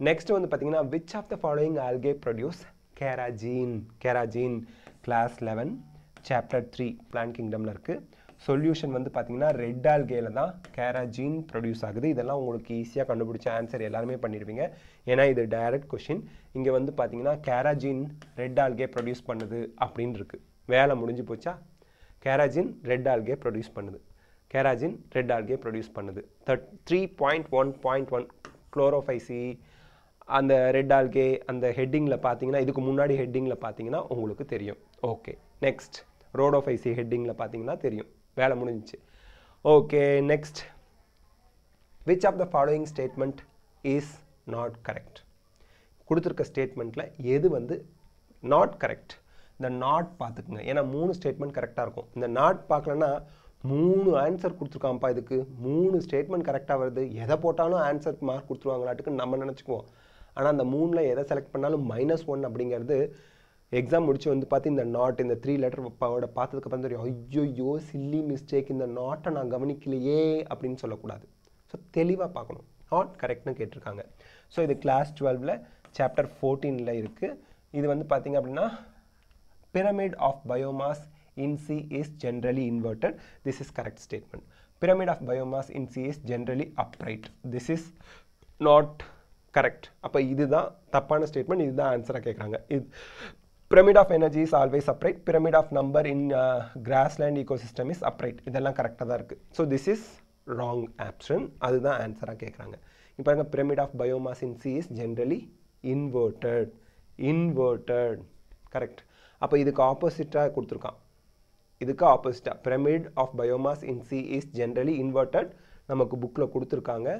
நெக்ஸ்ட் வந்து பார்த்தீங்கன்னா which of the following algae produce carrageenan carrageenan class eleven chapter three plant கிங்டமில் இருக்குது சொல்யூஷன் வந்து பார்த்தீங்கன்னா ரெட் ஆல்கேல தான் கேராஜீன் ப்ரொடியூஸ் ஆகுது. இதெல்லாம் உங்களுக்கு ஈஸியாக கண்டுபிடிச்ச ஆன்சர் எல்லாருமே பண்ணிடுவீங்க. ஏன்னா இது டைரக்ட் கொஷின் இங்கே வந்து பார்த்தீங்கன்னா கேராஜீன் ரெட் ஆல்கே ப்ரொடியூஸ் பண்ணுது அப்படின்னு இருக்குது வேலை முடிஞ்சு போச்சா? கேராஜின் ரெட் ஆல்கே ப்ரொடியூஸ் பண்ணுது. கேராஜின் ரெட் ஆல்கே ப்ரொடியூஸ் பண்ணுது. That three point one point one chlorophyceae அந்த ரெட் ஆல்கே அந்த ஹெட்டிங்கில் பார்த்தீங்கன்னா இதுக்கு முன்னாடி ஹெட்டிங்கில் பார்த்தீங்கன்னா உங்களுக்கு தெரியும். ஓகே நெக்ஸ்ட் ரோடோஃபைசி ஹெட்டிங்கில் பார்த்தீங்கன்னா தெரியும். வேலை முடிஞ்சிச்சு. Okay next which of the following statement is not correct கொடுத்துருக்க ஸ்டேட்மெண்ட்டில் எது வந்து நாட் கரெக்ட் இந்த நாட் பார்த்துக்குங்க. ஏன்னா மூணு ஸ்டேட்மெண்ட் கரெக்டாக இருக்கும். இந்த நாட் பார்க்கலன்னா மூணு ஆன்சர் கொடுத்துருக்காம்ப்பா இதுக்கு. மூணு ஸ்டேட்மெண்ட் கரெக்டாக வருது. எதை போட்டாலும் ஆன்சர் மார்க் கொடுத்துருவாங்களாட்டுக்கு நம்ம நினச்சிக்குவோம். ஆனால் அந்த மூணில் எதை செலக்ட் பண்ணாலும் மைனஸ் ஒன் அப்படிங்கிறது எக்ஸாம் முடிச்சு வந்து பார்த்து இந்த நாட் இந்த த்ரீ லெட்டர் பவோட பார்த்ததுக்கப்புறம் தெரியும். ஐயோயோ சில்லி மிஸ்டேக் இந்த நாட்டை நான் கவனிக்கலையே அப்படின்னு சொல்லக்கூடாது. ஸோ தெளிவாக பார்க்கணும். நாட் கரெக்ட்னு கேட்டிருக்காங்க. ஸோ இது கிளாஸ் டுவெல்வில் சாப்டர் ஃபோர்டீனில் இருக்குது இது வந்து பார்த்திங்க அப்படின்னா pyramid of biomass in sea is generally inverted. This is correct statement pyramid of biomass in sea is generally upright this is not correct அப்போ இதுதான் தப்பான ஸ்டேட்மெண்ட் இதுதான் ஆன்சராக கேட்குறாங்க இது pyramid of energy is always upright. Pyramid of number in uh, grassland ecosystem is upright. இதெல்லாம் கரெக்டாக தான் இருக்குது so this is wrong option அதுதான் ஆன்சராக கேட்குறாங்க இப்போ பாருங்க pyramid of biomass in C is generally inverted. Inverted. Correct அப்போ இதுக்கு ஆப்போசிட்டாக கொடுத்துருக்கான். இதுக்கு ஆப்போசிட்டாக pyramid of biomass in sea is generally inverted நமக்கு புக்கில் கொடுத்துருக்காங்க.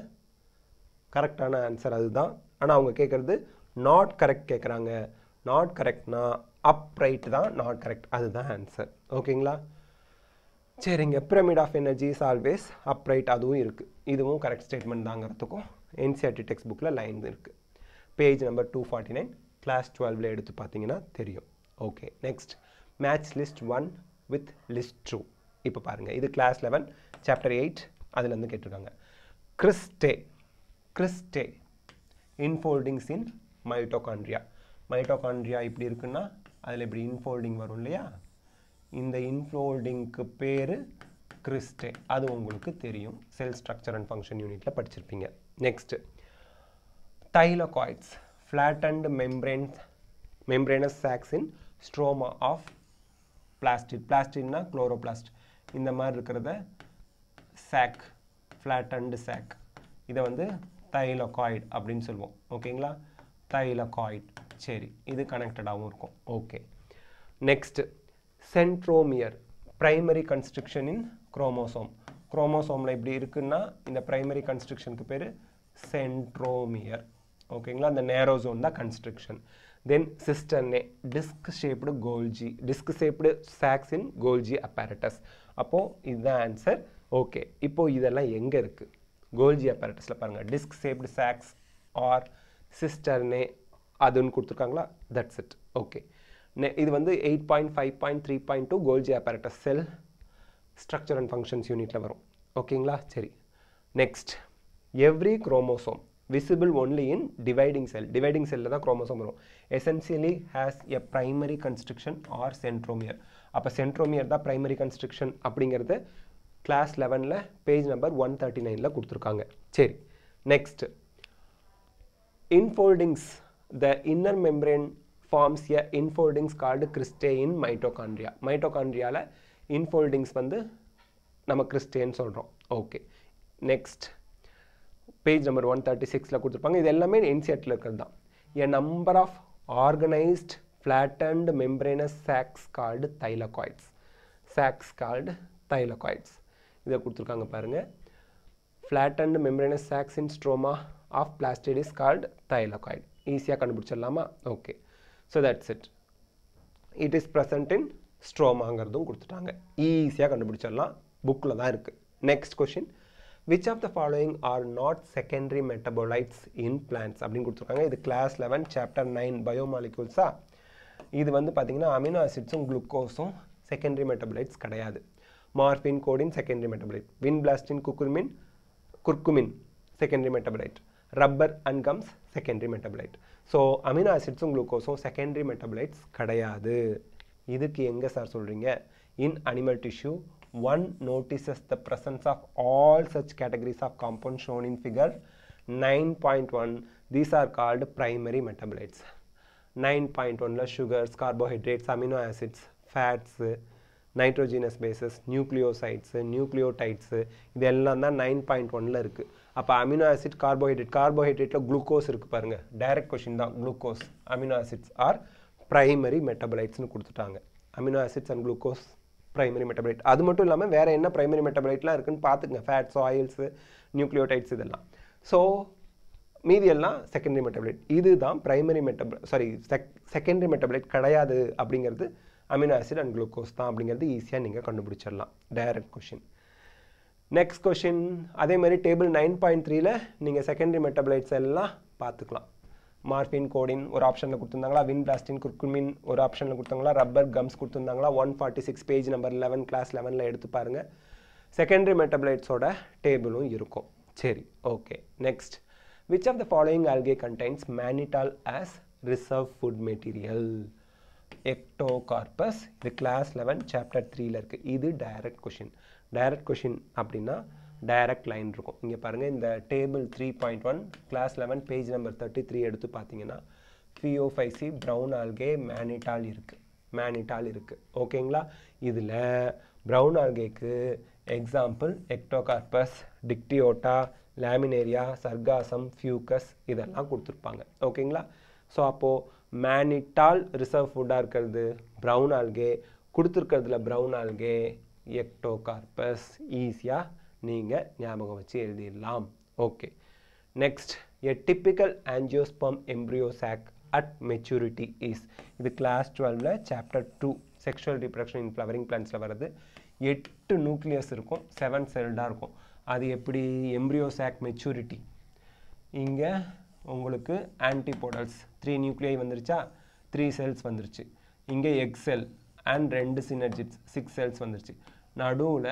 கரெக்டான ஆன்சர் அதுதான். ஆனால் அவங்க கேட்குறது நாட் கரெக்ட் கேட்குறாங்க நாட் கரெக்ட்னா அப்ரைட் தான் நாட் கரெக்ட் அதுதான் ஆன்சர் ஓகேங்களா சரிங்க pyramid of energy is always upright அதுவும் இருக்குது இதுவும் கரெக்ட் ஸ்டேட்மெண்ட் தாங்கிறதுக்கும் என்சிஆர்டி டெக்ஸ்ட் புக்கில் லைன் இருக்குது page number two forty nine class டுவெல்வில் எடுத்து பார்த்தீங்கன்னா தெரியும். Okay next match list one with list two இப்போ பாருங்கள் இது கிளாஸ் லெவன் சாப்டர் எயிட் அதுலேருந்து கேட்டிருக்காங்க. Cristae cristae infoldings in mitochondria mitochondria இப்படி இருக்குன்னா அதில் இப்படி இன்ஃபோல்டிங் வரும் இல்லையா? இந்த இன்ஃபோல்டிங்க்கு பேர் கிறிஸ்டே அது உங்களுக்கு தெரியும். செல் ஸ்ட்ரக்சர் அண்ட் ஃபங்க்ஷன் யூனிட்டில் படிச்சிருப்பீங்க. Next thylakoids flattened membranes membranous sacs in stroma of plastid plastidனா chloroplast. இந்த மாதிரி இருக்கிறத sac flattened sac. இதை வந்து தைலகாய்ட் அப்படின்னு சொல்லுவோம். ஓகேங்களா தைலகாய்ட் சரி இது கனெக்டடாகவும் இருக்கும். Okay next centromere primary construction in chromosome குரோமோசோமில் இப்படி இருக்குன்னா இந்த ப்ரைமரி கன்ஸ்ட்ரக்ஷனுக்கு பேர் சென்ட்ரோமியர் ஓகேங்களா அந்த நேரோ ஜோன் தான் construction then cisternae disc shaped Golgi disc shaped sacs in Golgi apparatus அப்போது இதுதான் ஆன்சர் ஓகே இப்போது இதெல்லாம் எங்கே இருக்குது கோல்ஜி அப்பேரட்டஸில் பாருங்கள் disc shaped sacs are cisternae அதுன்னு கொடுத்துருக்காங்களா? தட்ஸ் இட் ஓகே நெ இது வந்து eight point five point three point two Golgi apparatus cell structure and functions யூனிட்டில் வரும். ஓகேங்களா சரி. Next every chromosome visible only in dividing cell dividing செல்லில் தான் குரோமோசோம் வரும். Essentially has a primary construction or centromere அப்போ சென்ட்ரோமியர் தான் primary construction அப்படிங்கிறது கிளாஸ் லெவனில் பேஜ் நம்பர் ஒன் தேர்ட்டி நைனில் கொடுத்துருக்காங்க. சரி. Next infoldings the inner membrane forms a infoldings called cristae in mitochondria மைட்டோகாண்ட்ரியாவில் infoldings வந்து நம்ம கிறிஸ்டேன்னு சொல்கிறோம் okay next page number one thirty சிக்ஸில் கொடுத்துருப்பாங்க. இது எல்லாமே என்சிஆர்டில் இருக்கிறது தான் a number of organised flattened membranous sacs called thylakoids sacs called thylakoids இதை கொடுத்துருக்காங்க பாருங்கள் flattened membranous sacs in stroma of plastid is called thylakoid ஈஸியாக கண்டுபிடிச்சிடலாமா? Okay so that's it it is present in ஸ்ட்ரோமாங்கிறதும் கொடுத்துட்டாங்க. ஈஸியாக கண்டுபிடிச்சிடலாம். புக்கில் தான் இருக்குது next question which of the following are not secondary metabolites in plants அப்படின்னு கொடுத்துருக்காங்க. இது கிளாஸ் லெவன் சாப்டர் நைன் பயோமாலிகூல்ஸா இது வந்து பார்த்திங்கன்னா அமினோ ஆசிட்ஸும் குளுக்கோஸும் செகண்டரி மெட்டபோலைட்ஸ் கிடையாது. Morphine codeine secondary metabolite vinblastine curcumin curcumin secondary metabolite rubber and gums secondary metabolite so amino ஆசிட்ஸும் குளுக்கோஸும் செகண்டரி மெட்டபோலைட்ஸ் கிடையாது இதுக்கு எங்கே சார் சொல்கிறீங்க in animal tissue one notices the presence of all such categories of compounds shown in figure 9.1 these are called primary metabolites 9.1 la sugars carbohydrates amino acids fats nitrogenous bases nucleosides nucleotides இதெல்லாம் தான் nine point ஒனில் இருக்குது அப்போ amino acid carbohydrate கார்போஹைட்ரேட்டில் glucose இருக்குது பாருங்கள் direct question தான் glucose amino acids are primary மெட்டபலைட்ஸ்னு கொடுத்துட்டாங்க. Amino acids and glucose primary metabolite அது மட்டும் இல்லாமல் வேறு என்ன ப்ரைமரி மெட்டபலைட்லாம் இருக்குன்னு பார்த்துங்க ஃபேட்ஸ் ஆயில்ஸு நியூக்ளியோடைட்ஸ் இதெல்லாம். ஸோ மீதி எல்லாம் செகண்டரி மெட்டபலைட் இதுதான் primary metabo sorry sec secondary metabolite கிடையாது அப்படிங்கிறது அமினோ ஆசிட் அண்ட் குளுக்கோஸ் தான் அப்படிங்கிறது ஈஸியாக நீங்கள் கண்டுபிடிச்சிடலாம். டைரக்ட் கொஷின் நெக்ஸ்ட் கொஷின் அதே மாதிரி டேபிள் நைன் பாயிண்ட் த்ரீல நீங்கள் செகண்டரி மெட்டபிளைட்ஸ் எல்லாம் பார்த்துக்கலாம். மார்பின் கோடின் ஒரு ஆப்ஷனில் கொடுத்துருந்தாங்களா? வின் பிளாஸ்டின் குர்குமின் ஒரு ஆப்ஷனில் கொடுத்தாங்களா rubber gums கொடுத்துருந்தாங்களா? One forty six page number eleven class லெவனில் எடுத்து பாருங்கள் செகண்டரி மெட்டபிளைட்ஸோட டேபிளும் இருக்கும். சரி okay next which of the following algae contains mannitol as reserve food material Ectocarpus இது கிளாஸ் லெவன் சாப்டர் த்ரீல இருக்குது இது டைரக்ட் கொஷின் டைரக்ட் கொஷின் அப்படின்னா டைரக்ட் லைன் இருக்கும். இங்கே பாருங்கள் இந்த table three point one class eleven page number thirty three எடுத்து பார்த்தீங்கன்னா ஃபியோஃபைசி ப்ரௌன் ஆல்கே மேனிட்டால் இருக்குது மேனிட்டால் இருக்குது ஓகேங்களா இதில் brown ஆல்கேக்கு example Ectocarpus Dictyota Laminaria Sargassum Fucus இதெல்லாம் கொடுத்துருப்பாங்க. ஓகேங்களா ஸோ அப்போது மேனிட்டால் ரிசர்வ் ஃபுட்டாக இருக்கிறது ப்ரௌன் ஆல்கே கொடுத்துருக்கிறதுல ப்ரௌன் ஆல்கே எக்டோகார்பஸ் ஈஸியாக நீங்கள் ஞாபகம் வச்சு எழுதிடலாம். Okay next a typical angiosperm embryo sac at maturity is இது class டுவெல்வில் chapter two sexual reproduction in flowering பிளான்ஸில் வருது எட்டு நியூக்ளியஸ் இருக்கும் செவன் செல்டாக இருக்கும். அது எப்படி? எம்ப்ரியோசாக் மெச்சூரிட்டி இங்கே உங்களுக்கு ஆன்டிபோடல்ஸ் த்ரீ நியூக்ளியை வந்துருச்சா? த்ரீ செல்ஸ் வந்துருச்சு. இங்கே எக்ஸெல் அண்ட் ரெண்டு சினர்ஜிப்ஸ் சிக்ஸ் செல்ஸ் வந்துருச்சு. நடுவில்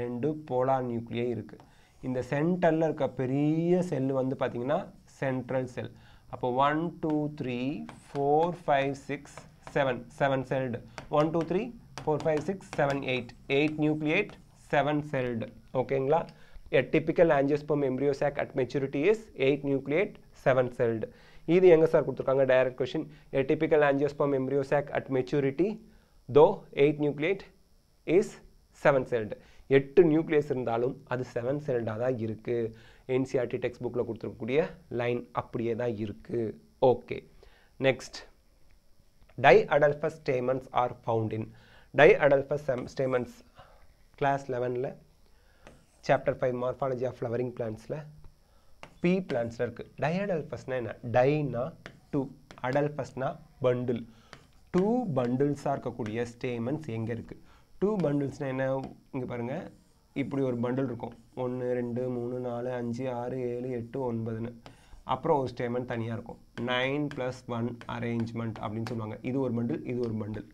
ரெண்டு போலார் நியூக்ளியை இருக்குது இந்த சென்டரில் இருக்க பெரிய செல் வந்து பார்த்திங்கன்னா சென்ட்ரல் செல் அப்போ one two three four five six seven seven celled one two three four five six seven eight eight nucleate seven celled ஓகேங்களா A typical angiosperm embryo sac at maturity is 8 nucleate 7 celled. இது எங்க sir கொடுத்துருக்காங்க? Direct question A typical angiosperm embryo sac at maturity though 8 nucleate is seven celled எட்டு nucleus இருந்தாலும் அது seven செல்டாக தான் இருக்குது என்சிஆர்டி டெக்ஸ்ட் புக்கில் கொடுத்துருக்கக்கூடிய லைன் அப்படியே தான் இருக்குது okay next diadelphous are are found in diadelphous stamens class 11ல chapter five morphology of flowering பிளான்ஸில் pea பிளான்ஸில் இருக்குது டை அடல்ஃபஸ்னால் என்ன? டைனா டூ அடல்ஃபஸ்னா பண்டில் டூ பண்டில்ஸாக இருக்கக்கூடிய ஸ்டேமன்ஸ் எங்கே இருக்குது டூ பண்டில்ஸ்னால் என்ன? இங்கே பாருங்கள் இப்படி ஒரு பண்டில் இருக்கும். ஒன்று ரெண்டு மூணு நாலு அஞ்சு ஆறு ஏழு எட்டு ஒன்பதுன்னு. அப்புறம் ஒரு ஸ்டேமன் தனியாக இருக்கும். நைன் ப்ளஸ் ஒன் அரேஞ்ச்மெண்ட் அப்படின்னு சொல்லுவாங்க. இது ஒரு பண்டில் இது ஒரு bundle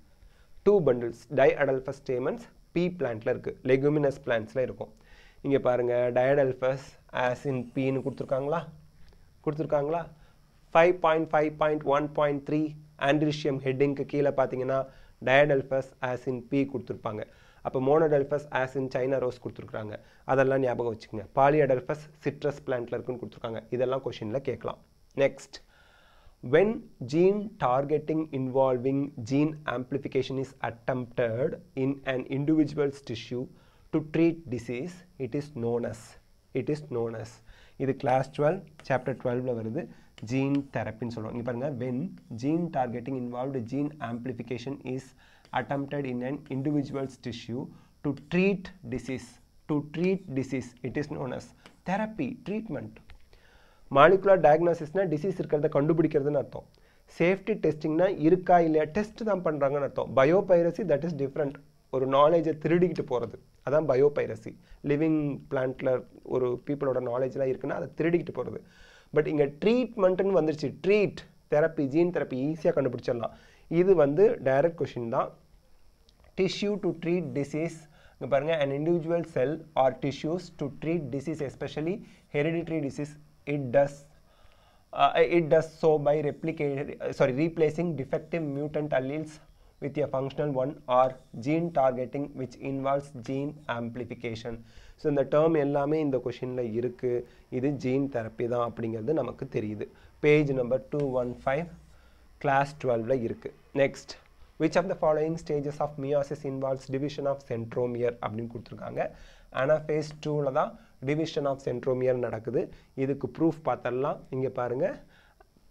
two bundles diadelphous statements pea பிளான்ட்டில் இருக்குது லெகுமினஸ் பிளான்ஸில் இருக்கும். இங்கே பாருங்கள் டயடல்ஃபஸ் ஆஸ் இன் பின்னு கொடுத்துருக்காங்களா? கொடுத்துருக்காங்களா? Five point five point one point three androecium ஹெட்டிங்க்கு கீழே பார்த்தீங்கன்னா டயடல்ஃபஸ் ஆஸ் இன் பி கொடுத்துருப்பாங்க. அப்போ monodelphous as in China rose கொடுத்துருக்காங்க அதெல்லாம் ஞாபகம் வச்சுக்கோங்க. பாலியடல்ஃபஸ் சிட்ரஸ் பிளான்ட்டில் இருக்குன்னு கொடுத்துருக்காங்க. இதெல்லாம் கொஷினில் கேட்கலாம். Next when gene targeting involving gene amplification is attempted in an individuals tissue to treat disease it is known as it is known as இது கிளாஸ் டுவெல் சாப்டர் டுவெல்வில் வருது. ஜீன் தெரப்பின்னு சொல்லுவோம் இங்கே பாருங்கள் when gene targeting involved gene amplification is attempted in an individuals tissue to treat disease to treat disease it is known as therapy treatment molecular டயக்னோசிஸ்னா disease இருக்கிறத கண்டுபிடிக்கிறதுன்னு அர்த்தம். சேஃப்டி டெஸ்டிங்னா இருக்கா இல்லையா? டெஸ்ட் தான் பண்ணுறாங்கன்னு அர்த்தம். பயோபைரசி தட் இஸ் டிஃப்ரெண்ட் ஒரு நாலேஜை திருடிக்கிட்டு போகிறது அதான் பயோபைரசி லிவிங் பிளான்ட்டில் ஒரு பீப்புளோட நாலேஜ்லாம் இருக்குன்னா அதை திருடிக்கிட்டு போகிறது பட் இங்கே ட்ரீட்மெண்ட்டுன்னு வந்துருச்சு ட்ரீட் தெரப்பி ஜீன் தெரப்பி ஈஸியாக கண்டுபிடிச்சிடலாம் இது வந்து டைரக்ட் கொஷின் தான் டிஷ்யூ டு ட்ரீட் டிசீஸ் இங்கே பாருங்கள் and individual cell or tissues to treat disease especially hereditary disease it does it does so by replicate sorry replacing defective mutant alleles with a functional one or gene targeting which involves gene amplification so இந்த term எல்லாமே இந்த கொஷினில் இருக்குது இது gene therapy தான் அப்படிங்கிறது நமக்கு தெரியுது. Page number two one five class டுவெல்வில் இருக்குது next which of the following stages of meiosis involves division of centromere அப்படின்னு கொடுத்துருக்காங்க. ஆனால் ஃபேஸ் டூவில் தான் டிவிஷன் ஆஃப் சென்ட்ரோமியர் நடக்குது. இதுக்கு ப்ரூஃப் பார்த்தரலாம் இங்கே பாருங்கள்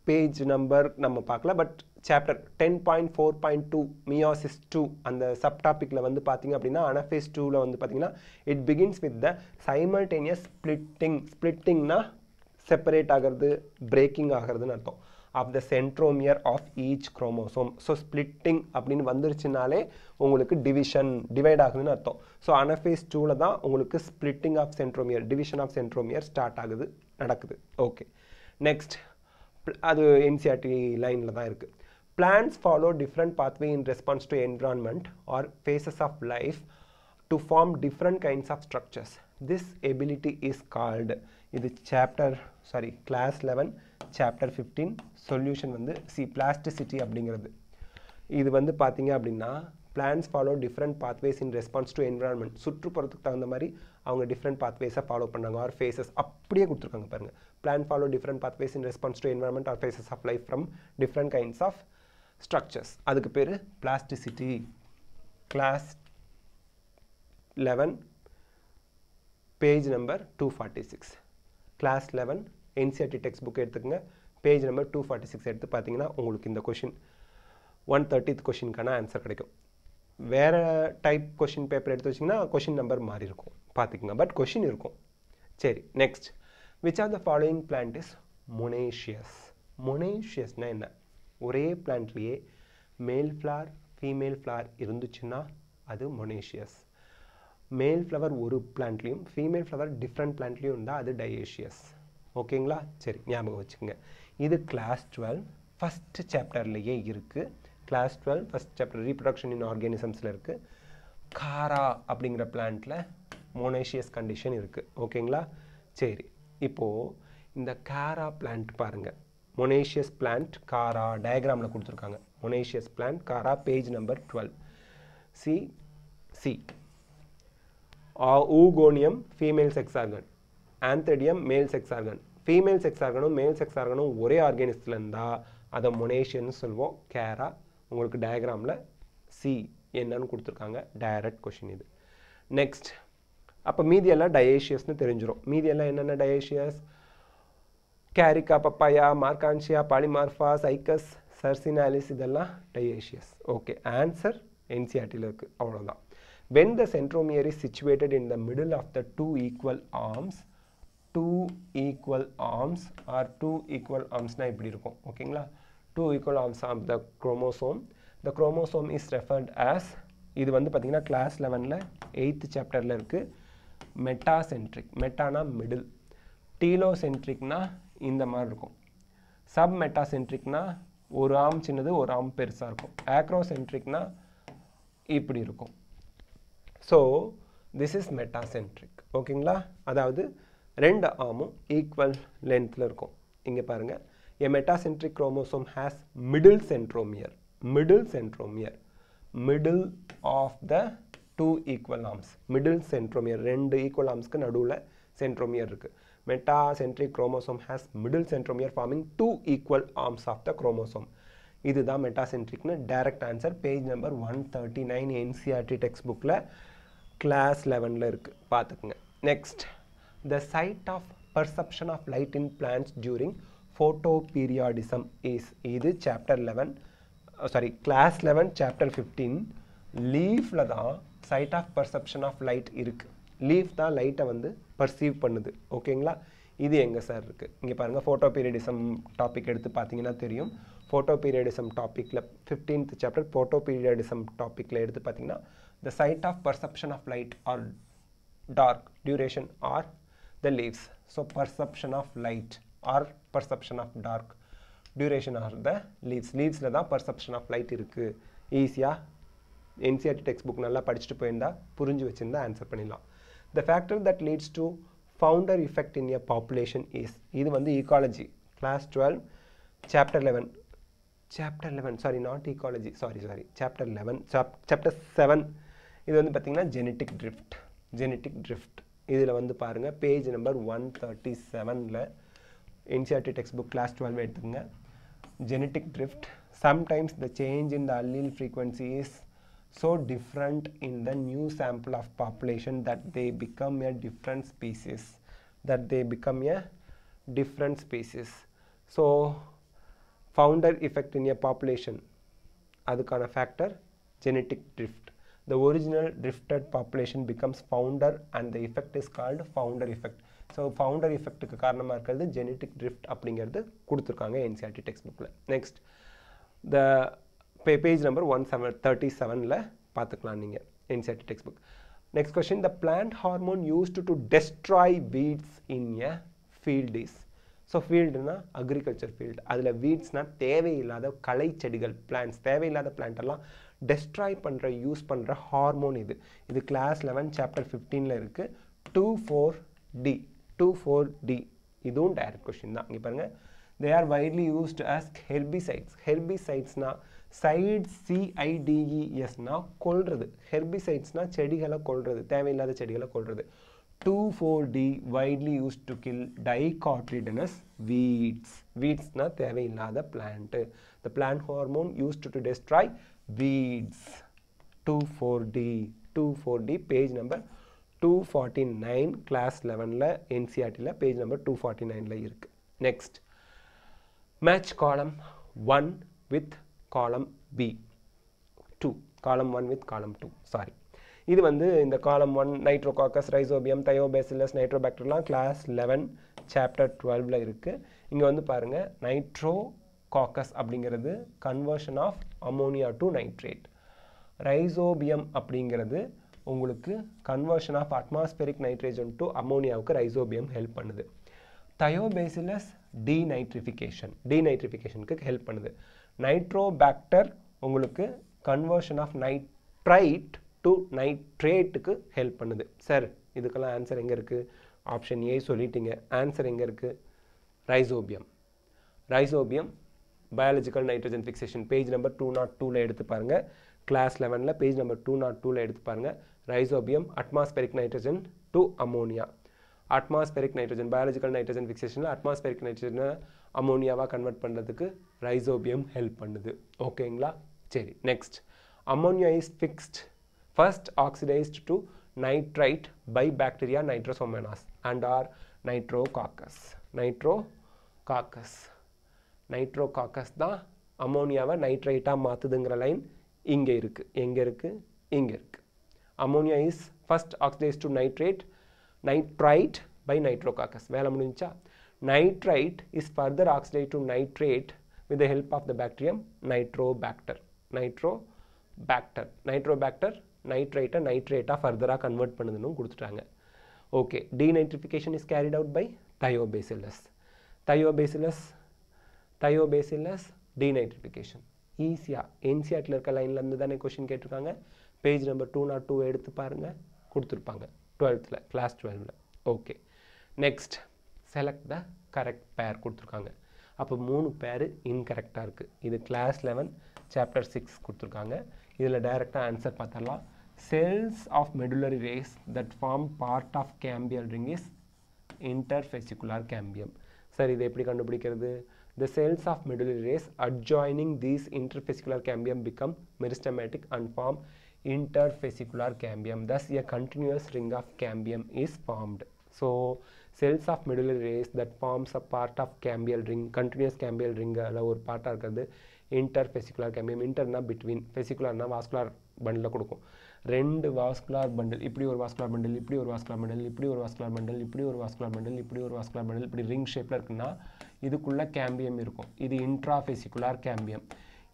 பேஜ் நம்பர் நம்ம பார்க்கல but chapter ten point four point two meiosis two அந்த சப் டாப்பிக்கில் வந்து பார்த்தீங்க அப்படின்னா அனஃபேஸ் டூவில் வந்து பார்த்தீங்கன்னா it begins with the simultaneous splitting ஸ்பிளிட்டிங்னா separate ஆகிறது பிரேக்கிங் ஆகிறதுன்னு அர்த்தம். Of the centromere of each chromosome so splitting அப்படின்னு வந்துருச்சுனாலே உங்களுக்கு டிவிஷன் டிவைட் ஆகுதுன்னு அர்த்தம். ஸோ அனஃபேஸ் டூவில் தான் உங்களுக்கு splitting of centromere division of centromere start ஆகுது நடக்குது. ஓகே நெக்ஸ்ட் அது என்சிஆர்டி லைனில் தான் இருக்குது plants follow different pathway in response to environment or phases of life to form different kinds of structures this ability is called இது chapter sorry class eleven chapter fifteen solution வந்து C plasticity அப்படிங்கிறது. இது வந்து பார்த்தீங்க அப்படின்னா plants follow different pathways in response to environment சுற்றுப்புறத்துக்கு தகுந்த மாதிரி அவங்க டிஃப்ரெண்ட் பாத்வேஸை ஃபாலோ பண்ணாங்க ஆர் ஃபேஸஸ் அப்படியே கொடுத்துருக்காங்க பாருங்கள் plant follow different pathways in response to environment or phases of life from different kinds of structures அதுக்கு பேர் plasticity class eleven page number two forty six class eleven NCERT text book எடுத்துக்கோங்க. Page number two forty six எடுத்து பார்த்தீங்கன்னா உங்களுக்கு இந்த question one thirtieth கொஷினுக்கான answer கிடைக்கும். வேறு டைப் கொஷின் பேப்பர் எடுத்து வச்சிங்கன்னா கொஷின் நம்பர் மாறி இருக்கும். பார்த்துக்குங்க பட் கொஷின் இருக்கும். சரி next which are the following plant is monoecious மொனேஷியஸ்னால் என்ன? ஒரே பிளான்ட்லேயே மேல் ஃப்ளார் ஃபீமேல் ஃப்ளார் இருந்துச்சுன்னா அது மொனேஷியஸ் மேல் ஃப்ளவர் ஒரு பிளான்ட்லேயும் ஃபீமேல் ஃப்ளவர் டிஃப்ரெண்ட் பிளான்ட்லேயும் இருந்தால் அது டயேஷியஸ் ஓகேங்களா? சரி ஞாபகம் வச்சுக்கோங்க. இது கிளாஸ் டுவெல் ஃபஸ்ட்டு சாப்டர்லேயே இருக்குது class twelve first chapter reproduction in ஆர்கானிசம்ஸில் இருக்குது காரா அப்படிங்கிற பிளான்ட்டில் மொனேஷியஸ் கண்டிஷன் இருக்குது ஓகேங்களா? சரி இப்போது இந்த காரா பிளான்ட் பாருங்கள் மொனேஷியஸ் பிளான்ட் காரா டயக்ராமில் கொடுத்துருக்காங்க. Monoecious plant Chara page number twelve see see oogonium female sex organ antheridium male sex organ female sex ஆர்கனும் male sex ஆர்கனும் ஒரே ஆர்கானிஸ்டில் இருந்தால் அதை மொனேஷியன்னு சொல்லுவோம் கேரா உங்களுக்கு டயக்ராமில் சி என்னன்னு கொடுத்துருக்காங்க. டைரக்ட் கொஷின் இது. நெக்ஸ்ட் அப்போ மீதியெல்லாம் டயேஷியஸ்னு தெரிஞ்சிடும் மீதியெல்லாம் என்னென்ன dioecious Carica papaya Marchantia polymorpha Cycas circinalis இதெல்லாம் டயேஷியஸ் ஓகே ஆன்சர் என்சிஆர்டியில் இருக்குது அவ்வளோதான் when the centromere is situated in the middle of the two equal arms two equal arms or two equal ஆர்ம்ஸ்னால் இப்படி இருக்கும். ஓகேங்களா two equal arms of the chromosome the chromosome is referred as இது வந்து பார்த்தீங்கன்னா class லெவனில் eighth சாப்டரில் இருக்குது metacentric மெட்டானா middle டீலோசென்ட்ரிக்னா இந்த மாதிரி இருக்கும். சப் மெட்டாசென்ட்ரிக்னா ஒரு ஆம் சின்னது ஒரு ஆம் பெருசாக இருக்கும். ஆக்ரோசென்ட்ரிக்னா இப்படி இருக்கும். ஸோ திஸ் இஸ் மெட்டாசென்ட்ரிக் ஓகேங்களா அதாவது ரெண்டு ஆமும் ஈக்குவல் லென்த்தில் இருக்கும். இங்கே பாருங்கள் a metacentric chromosome has middle centromere middle centromere middle of the two equal arms middle centromere ரெண்டு ஈக்குவல் ஆர்ம்ஸ்க்கு நடுவில் சென்ட்ரோமியர் இருக்குது metacentric chromosome has middle centromere forming two equal arms of the chromosome இதுதான் மெட்டாசென்ட்ரிக்னு direct answer page number one thirty nine NCERT text புக்கில் class லெவனில் இருக்குது பார்த்துக்குங்க. Next the site of perception of light in plants during photoperiodism is இது chapter eleven sorry class eleven chapter fifteen லீஃபில் தான் site of perception of light இருக்குது leaf தான் லைட்டை வந்து பர்சீவ் பண்ணுது. ஓகேங்களா இது எங்கே சார் இருக்குது இங்கே பாருங்கள் ஃபோட்டோ பீரியடிசம் டாபிக் எடுத்து பார்த்தீங்கன்னா தெரியும். ஃபோட்டோ பீரியடிசம் டாப்பிக்கில் ஃபிஃப்டீன்த் சாப்டர் ஃபோட்டோ பீரியடிசம் டாப்பிக்கில் எடுத்து பார்த்தீங்கன்னா the site of perception of light or dark duration are the leaves so perception of light or perception of dark duration are the leaves லீவ்ஸில் தான் perception of light இருக்குது ஈஸியாக NCERT text book நல்லா படிச்சுட்டு போயிருந்தா புரிஞ்சு வச்சுருந்தா ஆன்சர் பண்ணிடலாம். The factor that leads to founder effect in a population is இது வந்து ecology class twelve chapter eleven chapter eleven sorry not ecology sorry sorry chapter eleven chapter seven இது வந்து பார்த்திங்கன்னா ஜெனட்டிக் ட்ரிஃப்ட் ஜெனட்டிக் ட்ரிஃப்ட் இதில் வந்து பாருங்கள் page number one thirty செவனில் NCERT text book class twelve எடுத்துங்க genetic drift sometimes the change in the allele frequency இஸ் so different in the new sample of population that they become a different species that they become a different species so founder effect in a population அதுக்கான factor genetic drift the original drifted population becomes founder and the effect is called founder effect so founder எஃபெக்ட்டுக்கு காரணமாக இருக்கிறது genetic drift அப்படிங்கிறது கொடுத்துருக்காங்க NCERT text புக்கில் next the pay page number one seven thirty செவனில் பார்த்துக்கலாம் நீங்கள் NCERT textbook next question the plant hormone used to destroy weeds in a field is so ஃபீல்டுனா agriculture field அதில் வீட்ஸ்னால் தேவையில்லாத களை செடிகள் பிளான்ட்ஸ் தேவையில்லாத பிளான்ட்டெல்லாம் டெஸ்ட்ராய் பண்ணுற யூஸ் பண்ணுற ஹார்மோன் இது. இது கிளாஸ் லெவன் சாப்டர் ஃபிஃப்டீனில் இருக்குது two four D two four D இதுவும் டைரக்ட் கொஷின் தான். இங்கே பாருங்கள் they are widely used as herbicides ஹெர்பிசைட்ஸ்னால் சைட் சிஐடிஇஎஸ்னால் கொள்வது ஹெர்பிசைட்ஸ்னால் செடிகளை கொள்வது தேவையில்லாத செடிகளை கொள்வது two four D widely use to kill dicotyledonous weeds வீட்ஸ்னால் தேவையில்லாத plant the plant hormone use to destroy weeds two four D two four D page number two forty nine class லெவனில் என்சிஆர்டியில் பேஜ் நம்பர் டூ ஃபார்ட்டி நைனில் இருக்குது next match column one with column B two column one with column two sorry இது வந்து இந்த column one Nitrococcus Rhizobium Thiobacillus நைட்ரோபாக்டர்லாம் class eleven chapter டுவெல்வில் இருக்குது இங்கே வந்து பாருங்கள் நைட்ரோ காக்கஸ் அப்படிங்கிறது conversion of ammonia to nitrate Rhizobium அப்படிங்கிறது உங்களுக்கு conversion of atmospheric nitrogen to அமோனியாவுக்கு Rhizobium help பண்ணுது. தயோபேசிலஸ் டீநைட்ரிஃபிகேஷன் டீநைட்ரிஃபிகேஷனுக்கு ஹெல்ப் பண்ணுது. நைட்ரோபாக்டர் உங்களுக்கு கன்வர்ஷன் ஆஃப் நைட்ரைட் டு நைட்ரேட்டுக்கு ஹெல்ப் பண்ணுது. சார் இதுக்கெல்லாம் ஆன்சர் எங்கே இருக்குது ஆப்ஷன் ஏ சொல்லிட்டீங்க. ஆன்சர் எங்கே இருக்குது Rhizobium Rhizobium biological nitrogen fixation page number two nought டூவில் எடுத்து பாருங்கள் கிளாஸ் லெவனில் பேஜ் நம்பர் டூ நாட் டூவில் எடுத்து பாருங்கள் Rhizobium atmospheric nitrogen to ammonia atmospheric nitrogen biological nitrogen ஃபிக்சேஷனில் atmospheric நைட்ரஜனை அமோனியாவாக கன்வெர்ட் பண்ணுறதுக்கு ரைசோபியம் ஹெல்ப் பண்ணுது. ஓகேங்களா? சரி next ammonia is fixed first oxidised to nitrite by bacteria nitrosomonas and are nitrococcus. Nitrococcus. Nitrococcus தான் அமோனியாவை நைட்ரைட்டாக மாற்றுதுங்கிற லைன் இங்கே இருக்குது எங்கே இருக்குது இங்கே இருக்குது ammonia is first oxidise to nitrate nitrite by Nitrococcus வேலை முடிஞ்சா nitrite is further oxidise to nitrate with the help of the bacterium Nitrobacter Nitrobacter Nitrobacter நைட்ரைட்டை நைட்ரேட்டாக ஃபர்தராக கன்வெர்ட் பண்ணுதுன்னு கொடுத்துட்டாங்க. Okay denitrification is carried out by Thiobacillus Thiobacillus Thiobacillus denitrification ஈஸியாக என்சிஆர்டில் இருக்க லைன்லேருந்து தானே கொஷின் கேட்டிருக்காங்க. Page number two nought two எடுத்து பாருங்கள் கொடுத்துருப்பாங்க. டுவெல்த்தில் class டுவெல்வில் okay next select the correct pair கொடுத்துருக்காங்க அப்போ மூணு பேர் இன்கரெக்டாக இருக்குது இது கிளாஸ் லெவன் சாப்டர் சிக்ஸ் கொடுத்துருக்காங்க இதில் டைரெக்டாக ஆன்சர் பார்த்துடலாம் cells of medullary rays that form part of cambial ring is interfascicular cambium sir இது எப்படி கண்டுபிடிக்கிறது the cells of medullary rays adjoining these interfascicular cambium become meristematic and form interfascicular cambium thus a continuous ring of cambium is formed so cells of middle rays that forms a part of cambial ring continuous cambial ரிங்கில் ஒரு பார்ட்டாக இருக்கிறது. Interfascicular cambium இன்டர்னா between ஃபெசிகுலர்னா vascular bundle கொடுக்கும். ரெண்டு vascular bundle இப்படி ஒரு vascular bundle இப்படி ஒரு வாஸ்குலார் பண்டில் இப்படி ஒரு வாஸ்குலார் பண்டில் இப்படி ஒரு வாஸ்குலார் பண்டில் இப்படி ஒரு வாஸ்குலார் பண்டில் இப்படி ரிங் ஷேப்பில் இருக்குன்னா இதுக்குள்ளே கேம்பியம் இருக்கும். இது இன்ட்ராஃபெசிகுலார் கேம்பியம்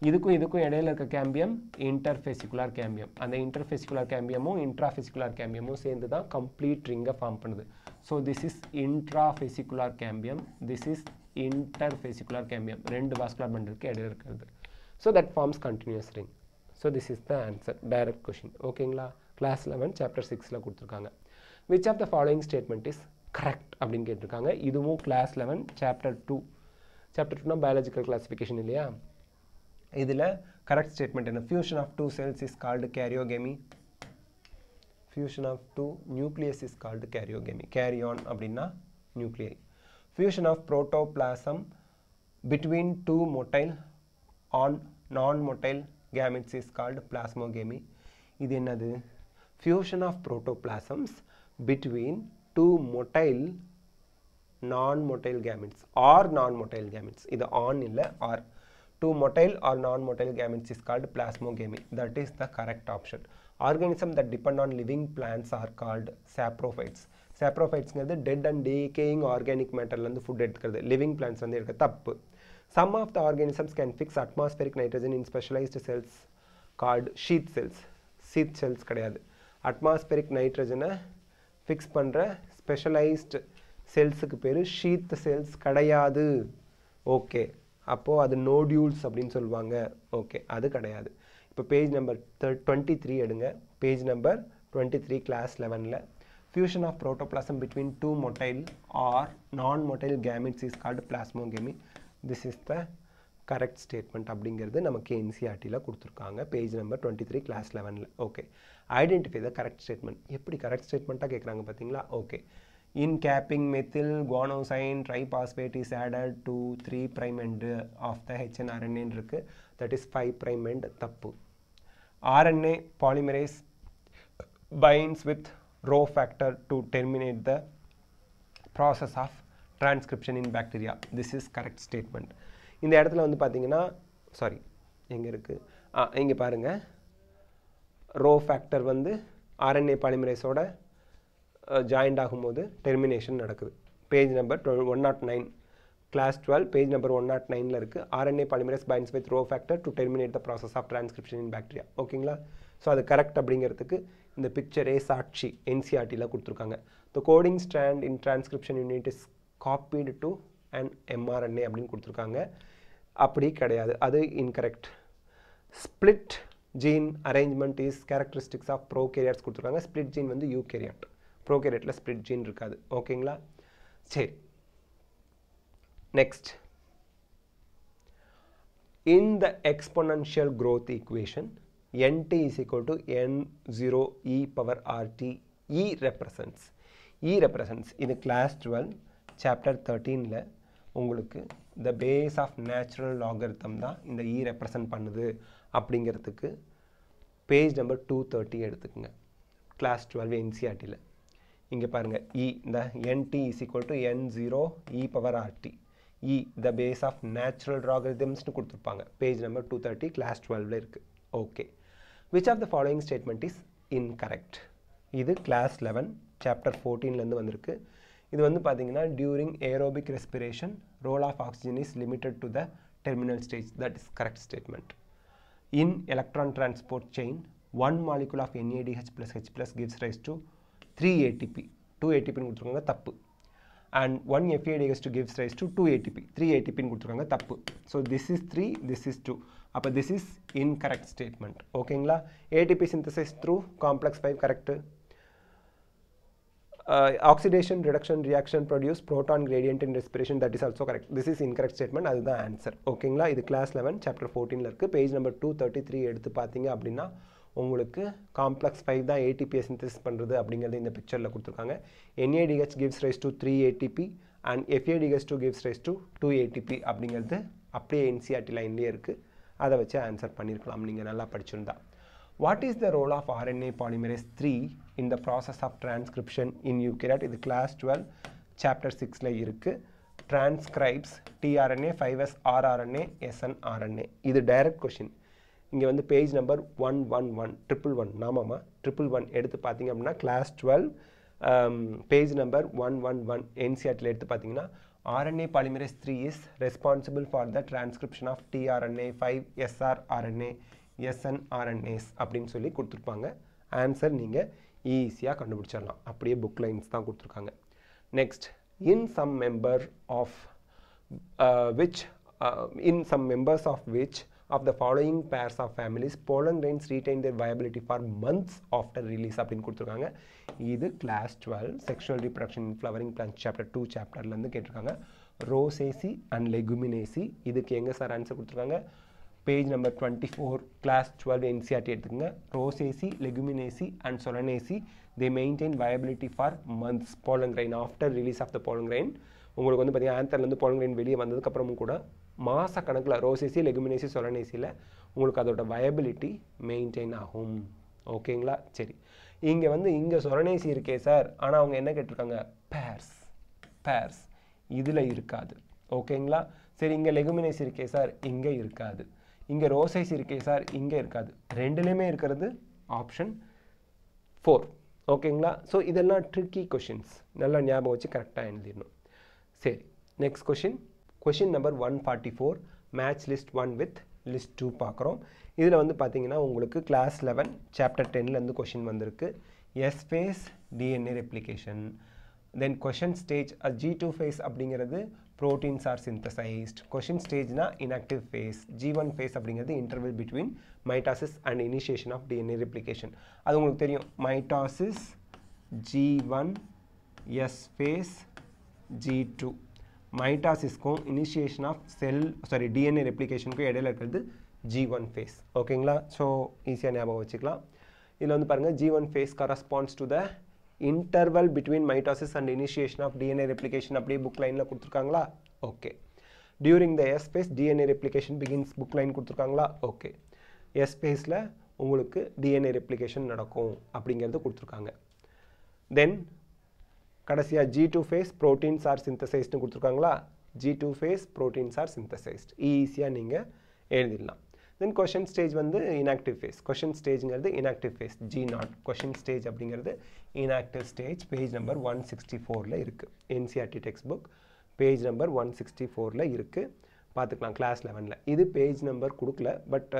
இதுக்கும் இதுக்கும் இடையில இருக்க கேம்பியம் இன்டர்ஃபெசிகுலார் கேம்பியம் அந்த இன்டர்ஃபெசிகுலார் கேம்பியமும் இன்ட்ராஃபெசிகுலார் கேம்பியமும் சேர்ந்து தான் கம்ப்ளீட் ரிங்கை ஃபார்ம் பண்ணுது. So this is intra intrafascicular cambium this is inter interfascicular cambium ரெண்டு வாஸ்குலார் பண்டலுக்கு இடையில இருக்கிறது so that forms continuous ring so this is the answer direct question ஓகேங்களா கிளாஸ் லெவன் சாப்டர் சிக்ஸில் கொடுத்துருக்காங்க. Which of the following statement is correct அப்படின்னு கேட்டிருக்காங்க. இதுவும் class eleven chapter two chapter டூனா பயாலஜிக்கல் கிளாஸிஃபிகேஷன் இல்லையா? இதில் கரெக்ட் ஸ்டேட்மெண்ட் என்ன? Fusion of two cells is called karyogamy fusion of two nucleus is called karyogamy karyon அப்படின்னா நியூக்ளியை fusion of protoplasm between two motile on non-motile gametes is called plasmogamy இது என்னது fusion of protoplasms between two motile non-motile gametes or non-motile gametes இது on இல்லை or two motile or non-motile gametes is called plasmogamy that is the correct option Organism that depend on living plants are called saprophytes சாப்ரோஃபைட்ஸ்ங்கிறது dead and decaying organic மேட்டர்லேருந்து food எடுக்கிறது living plant வந்து இருக்க தப்பு some of the organisms can fix atmospheric nitrogen in specialised cells called sheath cells sheath cells கிடையாது atmospheric நைட்ரஜனை fix பண்ணுற specialised செல்ஸுக்கு பேர் ஷீத் செல்ஸ் கிடையாது ஓகே அப்போது அது நோடியூல்ஸ் அப்படின்னு சொல்லுவாங்க ஓகே அது கிடையாது இப்போ பேஜ் நம்பர் டுவெண்ட்டி த்ரீ எடுங்க. Page number twenty three class லெவனில் fusion of protoplasm between two motile or non motile gametes is is plasmo plasmogamy this is the correct statement அப்படிங்கிறது நமக்கு என்சிஆர்டியில் கொடுத்துருக்காங்க. Page number twenty three class லெவனில் okay identify the correct statement எப்படி correct ஸ்டேட்மெண்ட்டாக கேட்குறாங்க பார்த்தீங்களா okay in capping methyl guanosine triphosphate is added to three prime end of the ஹெச்என்ஆர்என்ஏன்னு இருக்குது that is five prime end தப்பு. RNA polymerase binds with rho factor to terminate the process of transcription in bacteria. This is correct statement. இந்த இடத்துல வந்து பார்த்தீங்கன்னா sorry எங்கே இருக்குது ஆ இங்கே பாருங்கள் ரோ ஃபேக்டர் வந்து ஆர்என்ஏ பாலிமரேஸோட ஜாயிண்ட் ஆகும்போது டெர்மினேஷன் நடக்குது. Page number twelve one nought nine class twelve page number one nought நைனில் இருக்குது RNA polymerase binds with rho factor to terminate the process of transcription in bacteria ஓகேங்களா so அது correct அப்படிங்கிறதுக்கு இந்த பிக்சரே சாட்சி என்சிஆர்டியில் கொடுத்துருக்காங்க. The coding strand in transcription unit is copied to and mRNA அப்படின்னு கொடுத்துருக்காங்க. அப்படி கிடையாது. அது incorrect split gene arrangement is characteristics of prokaryotes கொடுத்துருக்காங்க. ஸ்பிளிட் ஜீன் வந்து யூ கேரியர் ப்ரோ கேரியட்டில் ஸ்பிளிட் ஜீன் இருக்காது ஓகேங்களா சரி. Next in the exponential growth equation nt is equal to n0 e power rt e represents e represents இது class 12 chapter 13ல உங்களுக்கு the base of natural logarithm தான் இந்த e represent பண்ணுது அப்படிங்கிறதுக்கு பேஜ் நம்பர் டூ தேர்ட்டி எடுத்துக்கோங்க class twelve என்சிஆர்டியில் இங்கே பாருங்கள் இ இந்த N t is equal to N zero e power r t e the base of natural லாகரிதம்ஸ்னு கொடுத்துருப்பாங்க. Page number two thirty class டுவெல்வில் இருக்குது okay which of the following statement is incorrect இது class eleven chapter ஃபோர்டீன்லேருந்து வந்திருக்கு. இது வந்து பார்த்தீங்கன்னா during aerobic respiration role of oxygen is limited to the terminal stage that is correct statement in electron transport chain one molecule of NADH plus H plus gives rise to 3 ATP 2 ATP னு கொடுத்துருக்காங்க தப்பு. And 1 FADH to gives rise to 2 ATP 3 ATP னு கொடுத்துருக்காங்க தப்பு so this is 3 this is 2 அப்போ this is incorrect statement ஓகேங்களா ATP synthesis through complex 5 correct uh, oxidation reduction reaction produce proton gradient in respiration that is also correct this is incorrect statement அதுதான் answer ஓகேங்களா இது class eleven chapter ஃபோர்டீனில் இருக்குது page number two thirty three எடுத்து பார்த்தீங்க அப்படின்னா உங்களுக்கு complex five தான் ஏடிபியை சிந்தசிஸ் பண்ணுறது அப்படிங்கிறது இந்த பிக்சரில் கொடுத்துருக்காங்க. NADH gives rise to three ATP and FADH two gives rise to two ATP அப்படிங்கிறது அப்படியே என்சிஆர்டி லைன்லேயே இருக்குது அதை வச்சு ஆன்சர் பண்ணியிருக்கலாம் நீங்கள் நல்லா படிச்சிருந்தா. What is the role of RNA polymerase three in the process of transcription in eukaryotes இது கிளாஸ் டுவெல் சாப்டர் சிக்ஸில் இருக்குது transcribes tRNA five S rRNA snRNA இது டைரக்ட் கொஷின் இங்கே வந்து page number one one one triple one ஆமாம்மா. Triple one எடுத்து பார்த்தீங்க அப்படின்னா class twelve page number one one one என்சிஆர்டியில் எடுத்து பார்த்தீங்கன்னா RNA polymerase 3 is responsible for the transcription of tRNA 5 srRNA snRNAs அப்படின்னு சொல்லி கொடுத்துருப்பாங்க. ஆன்சர் நீங்கள் ஈஸியாக கண்டுபிடிச்சிடலாம். அப்படியே புக் லைன்ஸ் தான் கொடுத்துருக்காங்க. Next in some member of which in some members of which of the following pairs of families pollen grains retain their viability for months after release அப்படின்னு கொடுத்துருக்காங்க. இது class twelve sexual reproduction flowering flowering chapter two சாப்டர்லேருந்து கேட்டிருக்காங்க. Rosaceae and Leguminosae இதுக்கு எங்கே sir answer கொடுத்துருக்காங்க? Page number twenty four class twelve NCERT எடுத்துக்கங்க. Rosaceae Leguminosae and சொலனேசி they maintain viability for months pollen grain after release of the pollen grain உங்களுக்கு வந்து பார்த்தீங்கன்னா ஆன்சர்லேருந்து போலங்கிரைன் வெளியே வந்ததுக்கப்புறமும் கூட மாத கணக்கில் ரோசிசி லெகுமினேசி சொலனேசியில் உங்களுக்கு அதோட வயபிலிட்டி மெயின்டைன் ஆகும். ஓகேங்களா? சரி. இங்கே வந்து இங்கே சொரனேசி இருக்கே சார். ஆனால் அவங்க என்ன கேட்டிருக்காங்க? பேர்ஸ் பேர்ஸ் இதில் இருக்காது. ஓகேங்களா? சரி இங்கே லெகுமினேஸ் இருக்கே சார். இங்கே இருக்காது. இங்கே ரோசைஸ் இருக்கே சார். இங்கே இருக்காது. ரெண்டுலேயுமே இருக்கிறது ஆப்ஷன் ஃபோர் ஓகேங்களா? ஸோ இதெல்லாம் ட்ரிக்கி கொஷின்ஸ் நல்லா ஞாபகம் வச்சு கரெக்டாக எழுதிடணும். சரி. Next question question number one forty four match list one with list two பார்க்குறோம். இதில் வந்து பார்த்தீங்கன்னா உங்களுக்கு கிளாஸ் லெவன் சாப்டர் டென்லேருந்து கொஷின் வந்திருக்கு. S phase DNA replication then quiescent stage G two phase அப்படிங்கிறது proteins are synthesised quiescent ஸ்டேஜ்னா inactive phase G one phase அப்படிங்கிறது interval between mitosis and initiation of DNA replication அது உங்களுக்கு தெரியும். Mitosis G one S phase G two மைட்டாசிஸ்க்கும் initiation of cell sorry DNA ரெப்ளிகேஷனுக்கும் இடையில இருக்கிறது G one phase ஓகேங்களா so ஈஸியாக ஞாபகம் வச்சுக்கலாம். இதில் வந்து பாருங்கள் G one phase corresponds to the interval between mitosis and initiation of DNA replication அப்படியே புக் லைனில் கொடுத்துருக்காங்களா? Okay during the S phase DNA replication begins book line கொடுத்துருக்காங்களா? ஓகே எஸ் ஸ்பேஸில் உங்களுக்கு டிஎன்ஏ ரெப்ளிகேஷன் நடக்கும் அப்படிங்கிறது கொடுத்துருக்காங்க. தென் கடைசியாக G two phase proteins are சிந்தசைஸ்ட்னு கொடுத்துருக்காங்களா? G two phase proteins are synthesized ஈஸியாக நீங்கள் எழுதிடலாம். தென் கொஷின் ஸ்டேஜ் வந்து inactive phase quiescent ஸ்டேஜுங்கிறது inactive phase G naught quiescent stage அப்படிங்கிறது inactive stage page number one sixty ஃபோரில் இருக்குது NCERT text book page number one sixty ஃபோரில் இருக்குது பார்த்துக்கலாம் கிளாஸ் லெவனில் இது பேஜ் நம்பர் கொடுக்கல பட்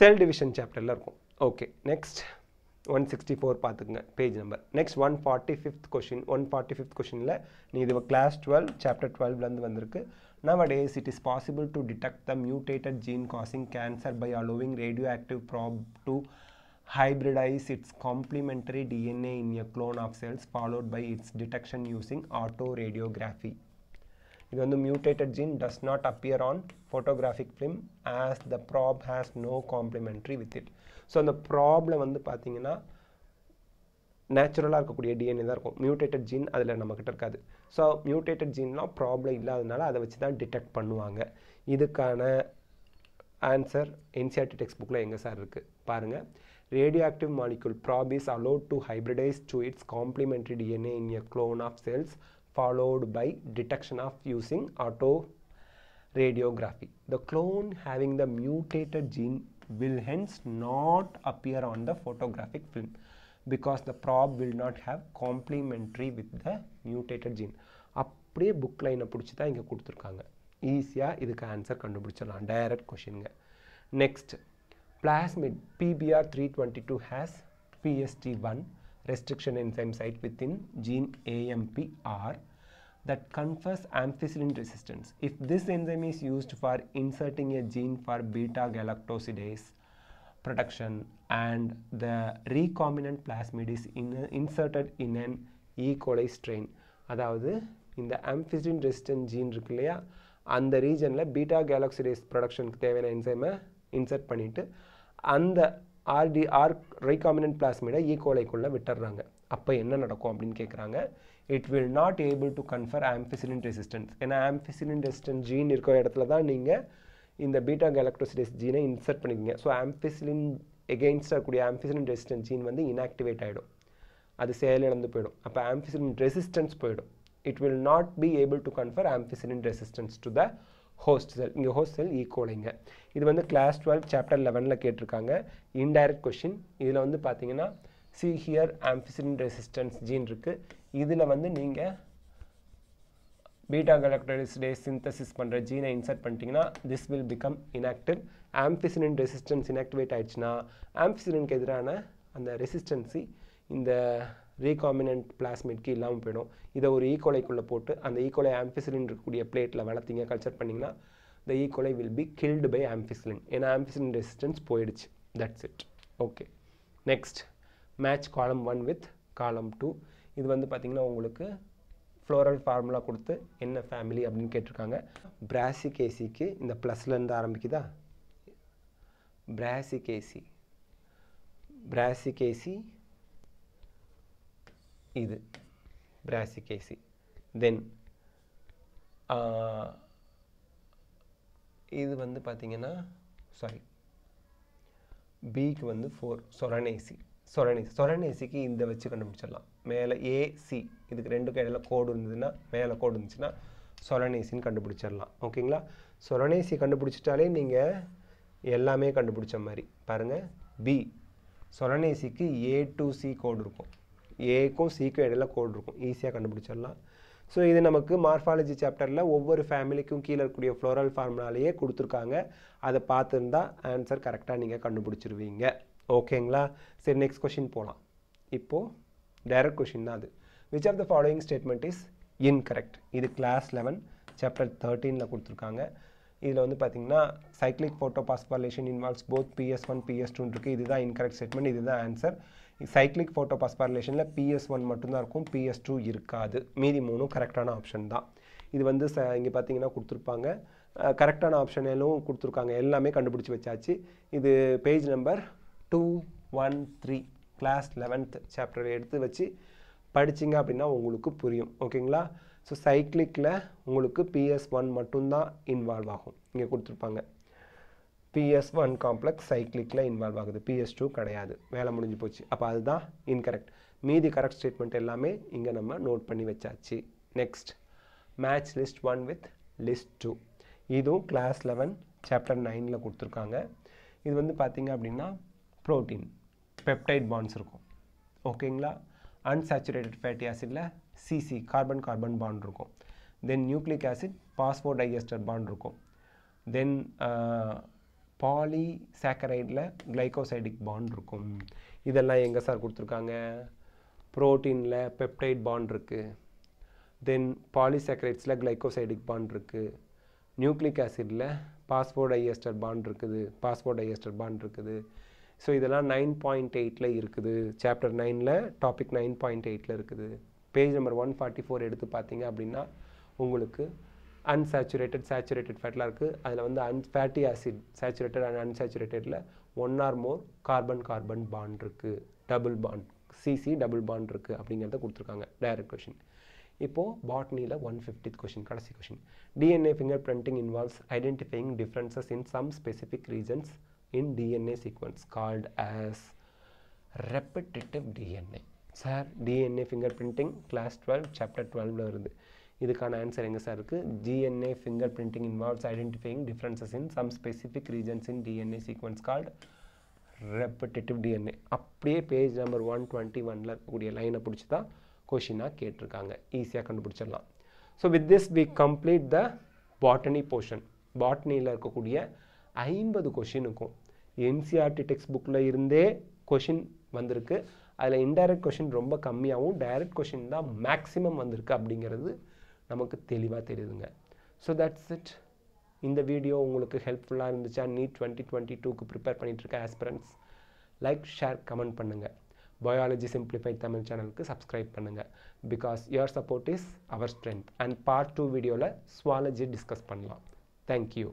செல் டிவிஷன் சாப்டரில் இருக்கும். Okay next one sixty four பார்த்துக்குங்க page number next one forty fifth question one forty fifth கொஷினில் நீ இது கிளாஸ் டுவெல் சாப்டர் டுவெல்வ்லேருந்து வந்திருக்கு nowadays it is possible to detect the mutated gene causing cancer by allowing radioactive probe to hybridize its complementary DNA in a clone of cells followed by its detection using autoradiography. இது வந்து mutated gene does not appear on photographic film as the probe has no complementary with it. So அந்த problem வந்து பார்த்தீங்கன்னா நேச்சுரலாக இருக்கக்கூடிய DNA தான் இருக்கும். Mutated gene அதில் நம்மக்கிட்ட இருக்காது. ஸோ மியூட்டேட்டட் ஜீன்லாம் ப்ராப்ளம் இல்லாதனால அதை வச்சு தான் டிடெக்ட் பண்ணுவாங்க. இதுக்கான ஆன்சர் என்சிஆர்டி டெக்ஸ்ட் புக்கில் எங்கே சார் இருக்குது பாருங்கள் radioactive molecule probe is allowed to hybridize to its complementary DNA in a clone of cells followed by detection of using autoradiography The clone having the mutated gene will hence not appear on the photographic film because the probe will not have complementary with the mutated gene. அப்படியே book லைனை பிடிச்சி தான் இங்கே கொடுத்துருக்காங்க ஈஸியாக இதுக்கு answer கண்டுபிடிச்சிடலாம் direct கொஷினுங்க next plasmid PBR 322 has PST1 restriction enzyme site within gene AMPR that confers ampicillin resistance. If this enzyme is used for inserting a gene for beta galactosidase production and the recombinant plasmid is in, inserted in an E. coli strain அதாவது இந்த ampicillin resistant gene இருக்கு இல்லையா அந்த ரீஜனில் beta கேலக்சிடேஸ் ப்ரொடக்ஷனுக்கு தேவையான என்சைமை insert பண்ணிவிட்டு அந்த RT R ரைகாமினன்ட் பிளாஸ்மிடை ஈகோலைக்குள்ளே விட்டுறாங்க அப்போ என்ன நடக்கும் அப்படின்னு கேட்குறாங்க it will not able to confer ampicillin resistance ஏன்னா ஆம்பிசிலின் ரெசிஸ்டன்ஸ் ஜீன் இருக்கிற இடத்துல தான் நீங்கள் இந்த பீட்டா கேலக்டோசிடேஸ் ஜீனை இன்சர்ட் பண்ணிக்கிங்க. ஸோ ஆம்பிசிலின் எகெயின்ஸ்டாக இருக்கக்கூடிய ஆம்பிசிலின் ரெசிஸ்டன்ஸ் ஜீன் வந்து இன்ஆக்டிவேட் ஆகிடும் அது செயலிழந்து போயிடும். அப்போ ஆம்பிசிலின் ரெசிஸ்டன்ஸ் போயிடும். It will not be able to confer ampicillin resistance to the host cell இங்கே ஹோஸ்ட் செல் ஈக்குவலைங்க இது வந்து கிளாஸ் டுவெல் சாப்டர் லெவனில் கேட்டிருக்காங்க. இன்டைரக்ட் கொஷின் இதில் வந்து பார்த்தீங்கன்னா see here ampicillin resistance gene இருக்குது இதில் வந்து நீங்கள் பீட்டா கலெக்டரிஸ்டே சிந்தசிஸ் பண்ணுற ஜீனை இன்சர்ட் பண்ணிட்டீங்கன்னா this will become inactive ampicillin resistance inactivate ஆயிடுச்சுன்னா ஆம்பிசிலினுக்கு எதிரான அந்த ரெசிஸ்டன்சி இந்த ரீகாமினன்ட் பிளாஸ்மிட்க்கு இல்லாமல் போயிடும். இதை ஒரு e. ஈக்கோலைக்குள்ளே போட்டு அந்த e. ஈகோலை ஆம்பிசிலின் இருக்கக்கூடிய பிளேட்டில் வளர்த்தீங்க கல்ச்சர் பண்ணிங்கன்னா the E coli will be killed by ampicillin ஏன்னா ஆம்பிசிலின் ரெசிஸ்டன்ஸ் போயிடுச்சு. That's it okay next match column one with column two இது வந்து பார்த்திங்கன்னா உங்களுக்கு ஃப்ளோரல் ஃபார்முலா கொடுத்து என்ன ஃபேமிலி அப்படின்னு கேட்டிருக்காங்க. பிராசிகேசிக்கு இந்த ப்ளஸ்லேருந்து ஆரம்பிக்குதா? பிராசிகேசி பிராசிகேசி இது. பிராசிகேசி தென் இது வந்து பார்த்தீங்கன்னா சாரி பிக்கு வந்து ஃபோர் சொரணேசி சொரணேசி சொரணேசிக்கு இந்த வச்சு கண்டுபிடிச்சிடலாம். மேலே ஏசி இதுக்கு ரெண்டுக்கு இடையில கோடு இருந்ததுன்னா மேலே கோடு இருந்துச்சுன்னா சொலனேசின்னு கண்டுபிடிச்சிடலாம். ஓகேங்களா? சொலனேசி கண்டுபிடிச்சிட்டாலே நீங்கள் எல்லாமே கண்டுபிடிச்ச மாதிரி. பாருங்கள் பி சொலனேசிக்கு ஏ டு சி கோடு இருக்கும். ஏக்கும் சிக்கும் இடையில கோடு இருக்கும். ஈஸியாக கண்டுபிடிச்சிடலாம். ஸோ இது நமக்கு மார்ஃபாலஜி சாப்டரில் ஒவ்வொரு ஃபேமிலிக்கும் கீழே இருக்கக்கூடிய ஃப்ளோரல் ஃபார்முலாலேயே கொடுத்துருக்காங்க. அதை பார்த்துருந்தா ஆன்சர் கரெக்டாக நீங்கள் கண்டுபிடிச்சிருவீங்க. ஓகேங்களா? சரி நெக்ஸ்ட் கொஷின் போகலாம் இப்போது டைரக்ட் கொஷின் தான் அது. Which of the following statement is incorrect இது கிளாஸ் லெவன் சாப்டர் தேர்ட்டீனில் கொடுத்துருக்காங்க. இதில் வந்து பார்த்தீங்கன்னா cyclic photophosphorylation involves both PS one PS டூன்னு இருக்குது இதுதான் இன்கரெக்ட் ஸ்டேட்மெண்ட் இதுதான் ஆன்சர் சைக்ளிக் ஃபோட்டோ பாஸ்பார்லேஷனில் பிஎஸ் ஒன் மட்டும்தான் இருக்கும் பிஎஸ் டூ இருக்காது. மீதி மூணும் கரெக்டான ஆப்ஷன் தான். இது வந்து ச இங்கே பார்த்தீங்கன்னா கொடுத்துருப்பாங்க. கரெக்டான ஆப்ஷனும் கொடுத்துருக்காங்க. எல்லாமே கண்டுபிடிச்சி வச்சாச்சு. இது page number two one three class eleventh chapter எடுத்து வச்சு படிச்சிங்க அப்படின்னா உங்களுக்கு புரியும். ஓகேங்களா ஸோ சைக்ளிக்கில் உங்களுக்கு பிஎஸ் ஒன் மட்டும்தான் இன்வால்வ் ஆகும். இங்கே கொடுத்துருப்பாங்க. பிஎஸ் ஒன் காம்ப்ளெக்ஸ் சைக்ளிக்கில் இன்வால்வ் ஆகுது. பிஎஸ் டூ கிடையாது. வேலை முடிஞ்சு போச்சு. அப்போ அதுதான் இன்கரெக்ட் மீதி கரெக்ட் ஸ்டேட்மெண்ட் எல்லாமே இங்கே நம்ம நோட் பண்ணி வச்சாச்சு. Next match list one with list two இதுவும் கிளாஸ் லெவன் சாப்டர் நைனில் கொடுத்துருக்காங்க. இது வந்து பார்த்திங்க அப்படின்னா ப்ரோட்டீன் பெப்டைட் பாண்ட்ஸ் இருக்கும். ஓகேங்களா அன்சாச்சுரேட்டட் ஃபேட்டி ஆசிடில் சிசி கார்பன் கார்பன் பாண்ட் இருக்கும். Then nucleic acid phosphodiester bond இருக்கும் தென் பாலிசாக்கரைடில் கிளைகோசைடிக் பாண்ட் இருக்கும். இதெல்லாம் எங்கே சார் கொடுத்துருக்காங்க? ப்ரோட்டீனில் பெப்டைட் பாண்ட் இருக்குது தென் பாலிசாக்கரைட்ஸில் கிளைகோசைடிக் பாண்ட் இருக்குது நியூக்ளிக் ஆசிடில் பாஸ்போர்ட் ஐஎஸ்டர் பாண்ட் இருக்குது. பாஸ்போர்ட் ஐஎஸ்டர் பாண்ட் இருக்குது. ஸோ இதெல்லாம் நைன் பாயிண்ட் எயிட்டில் இருக்குது. சாப்டர் நைனில் டாபிக் நைன் பாயிண்ட் எயிட்டில் இருக்குது. Page number one forty four எடுத்து பார்த்தீங்க அப்படின்னா உங்களுக்கு அன்சேச்சுரேட்டட் சேச்சுரேட்டட் ஃபேட்லாம் இருக்குது அதில் வந்து அன் fatty acid saturated and அன்சேச்சுரேட்டடில் one or more carbon carbon bond இருக்குது double bond CC double bond இருக்குது அப்படிங்கிறத கொடுத்துருக்காங்க. டைரக்ட் கொஷின் இப்போது பாட்னியில் ஒன் ஃபிஃப்டித் கொஷின் கடைசி question DNA fingerprinting involves identifying differences in some specific regions in DNA sequence called as repetitive DNA sir DNA fingerprinting class twelve chapter டுவெல்வில் வருது இதுக்கான answer எங்கே sir இருக்குது DNA fingerprinting involves identifying differences in some specific regions in DNA sequence called repetitive DNA அப்படியே page number one twenty ஒனில் இருக்கக்கூடிய லைனை பிடிச்சி தான் கொஷினாக கேட்டிருக்காங்க. ஈஸியாக கண்டுபிடிச்சிடலாம். So with this we complete the botany portion பாட்டனியில் இருக்கக்கூடிய ஐம்பது கொஷினுக்கும் என்சிஆர்டி டெக்ஸ்ட் புக்கில் இருந்தே கொஷின் வந்திருக்கு. அதில் இன்டைரக்ட் கொஷின் ரொம்ப கம்மியாகவும் டைரக்ட் கொஷின் தான் மேக்ஸிமம் வந்திருக்கு அப்படிங்கிறது நமக்கு தெளிவாக தெரியுதுங்க. ஸோ தட்ஸ் இட் இந்த வீடியோ உங்களுக்கு ஹெல்ப்ஃபுல்லாக இருந்துச்சா? நீட் டுவெண்ட்டி டுவெண்ட்டி டூக்கு ப்ரிப்பேர் பண்ணிகிட்ருக்க ஆஸ்பிரண்ட்ஸ் லைக் ஷேர் கமெண்ட் பண்ணுங்கள் பயாலஜி சிம்பிளிஃபை தமிழ் சேனலுக்கு சப்ஸ்கிரைப் பண்ணுங்கள் because your support is our strength and part two வீடியோவில் ஸ்வாலஜி டிஸ்கஸ் பண்ணலாம். தேங்க்யூ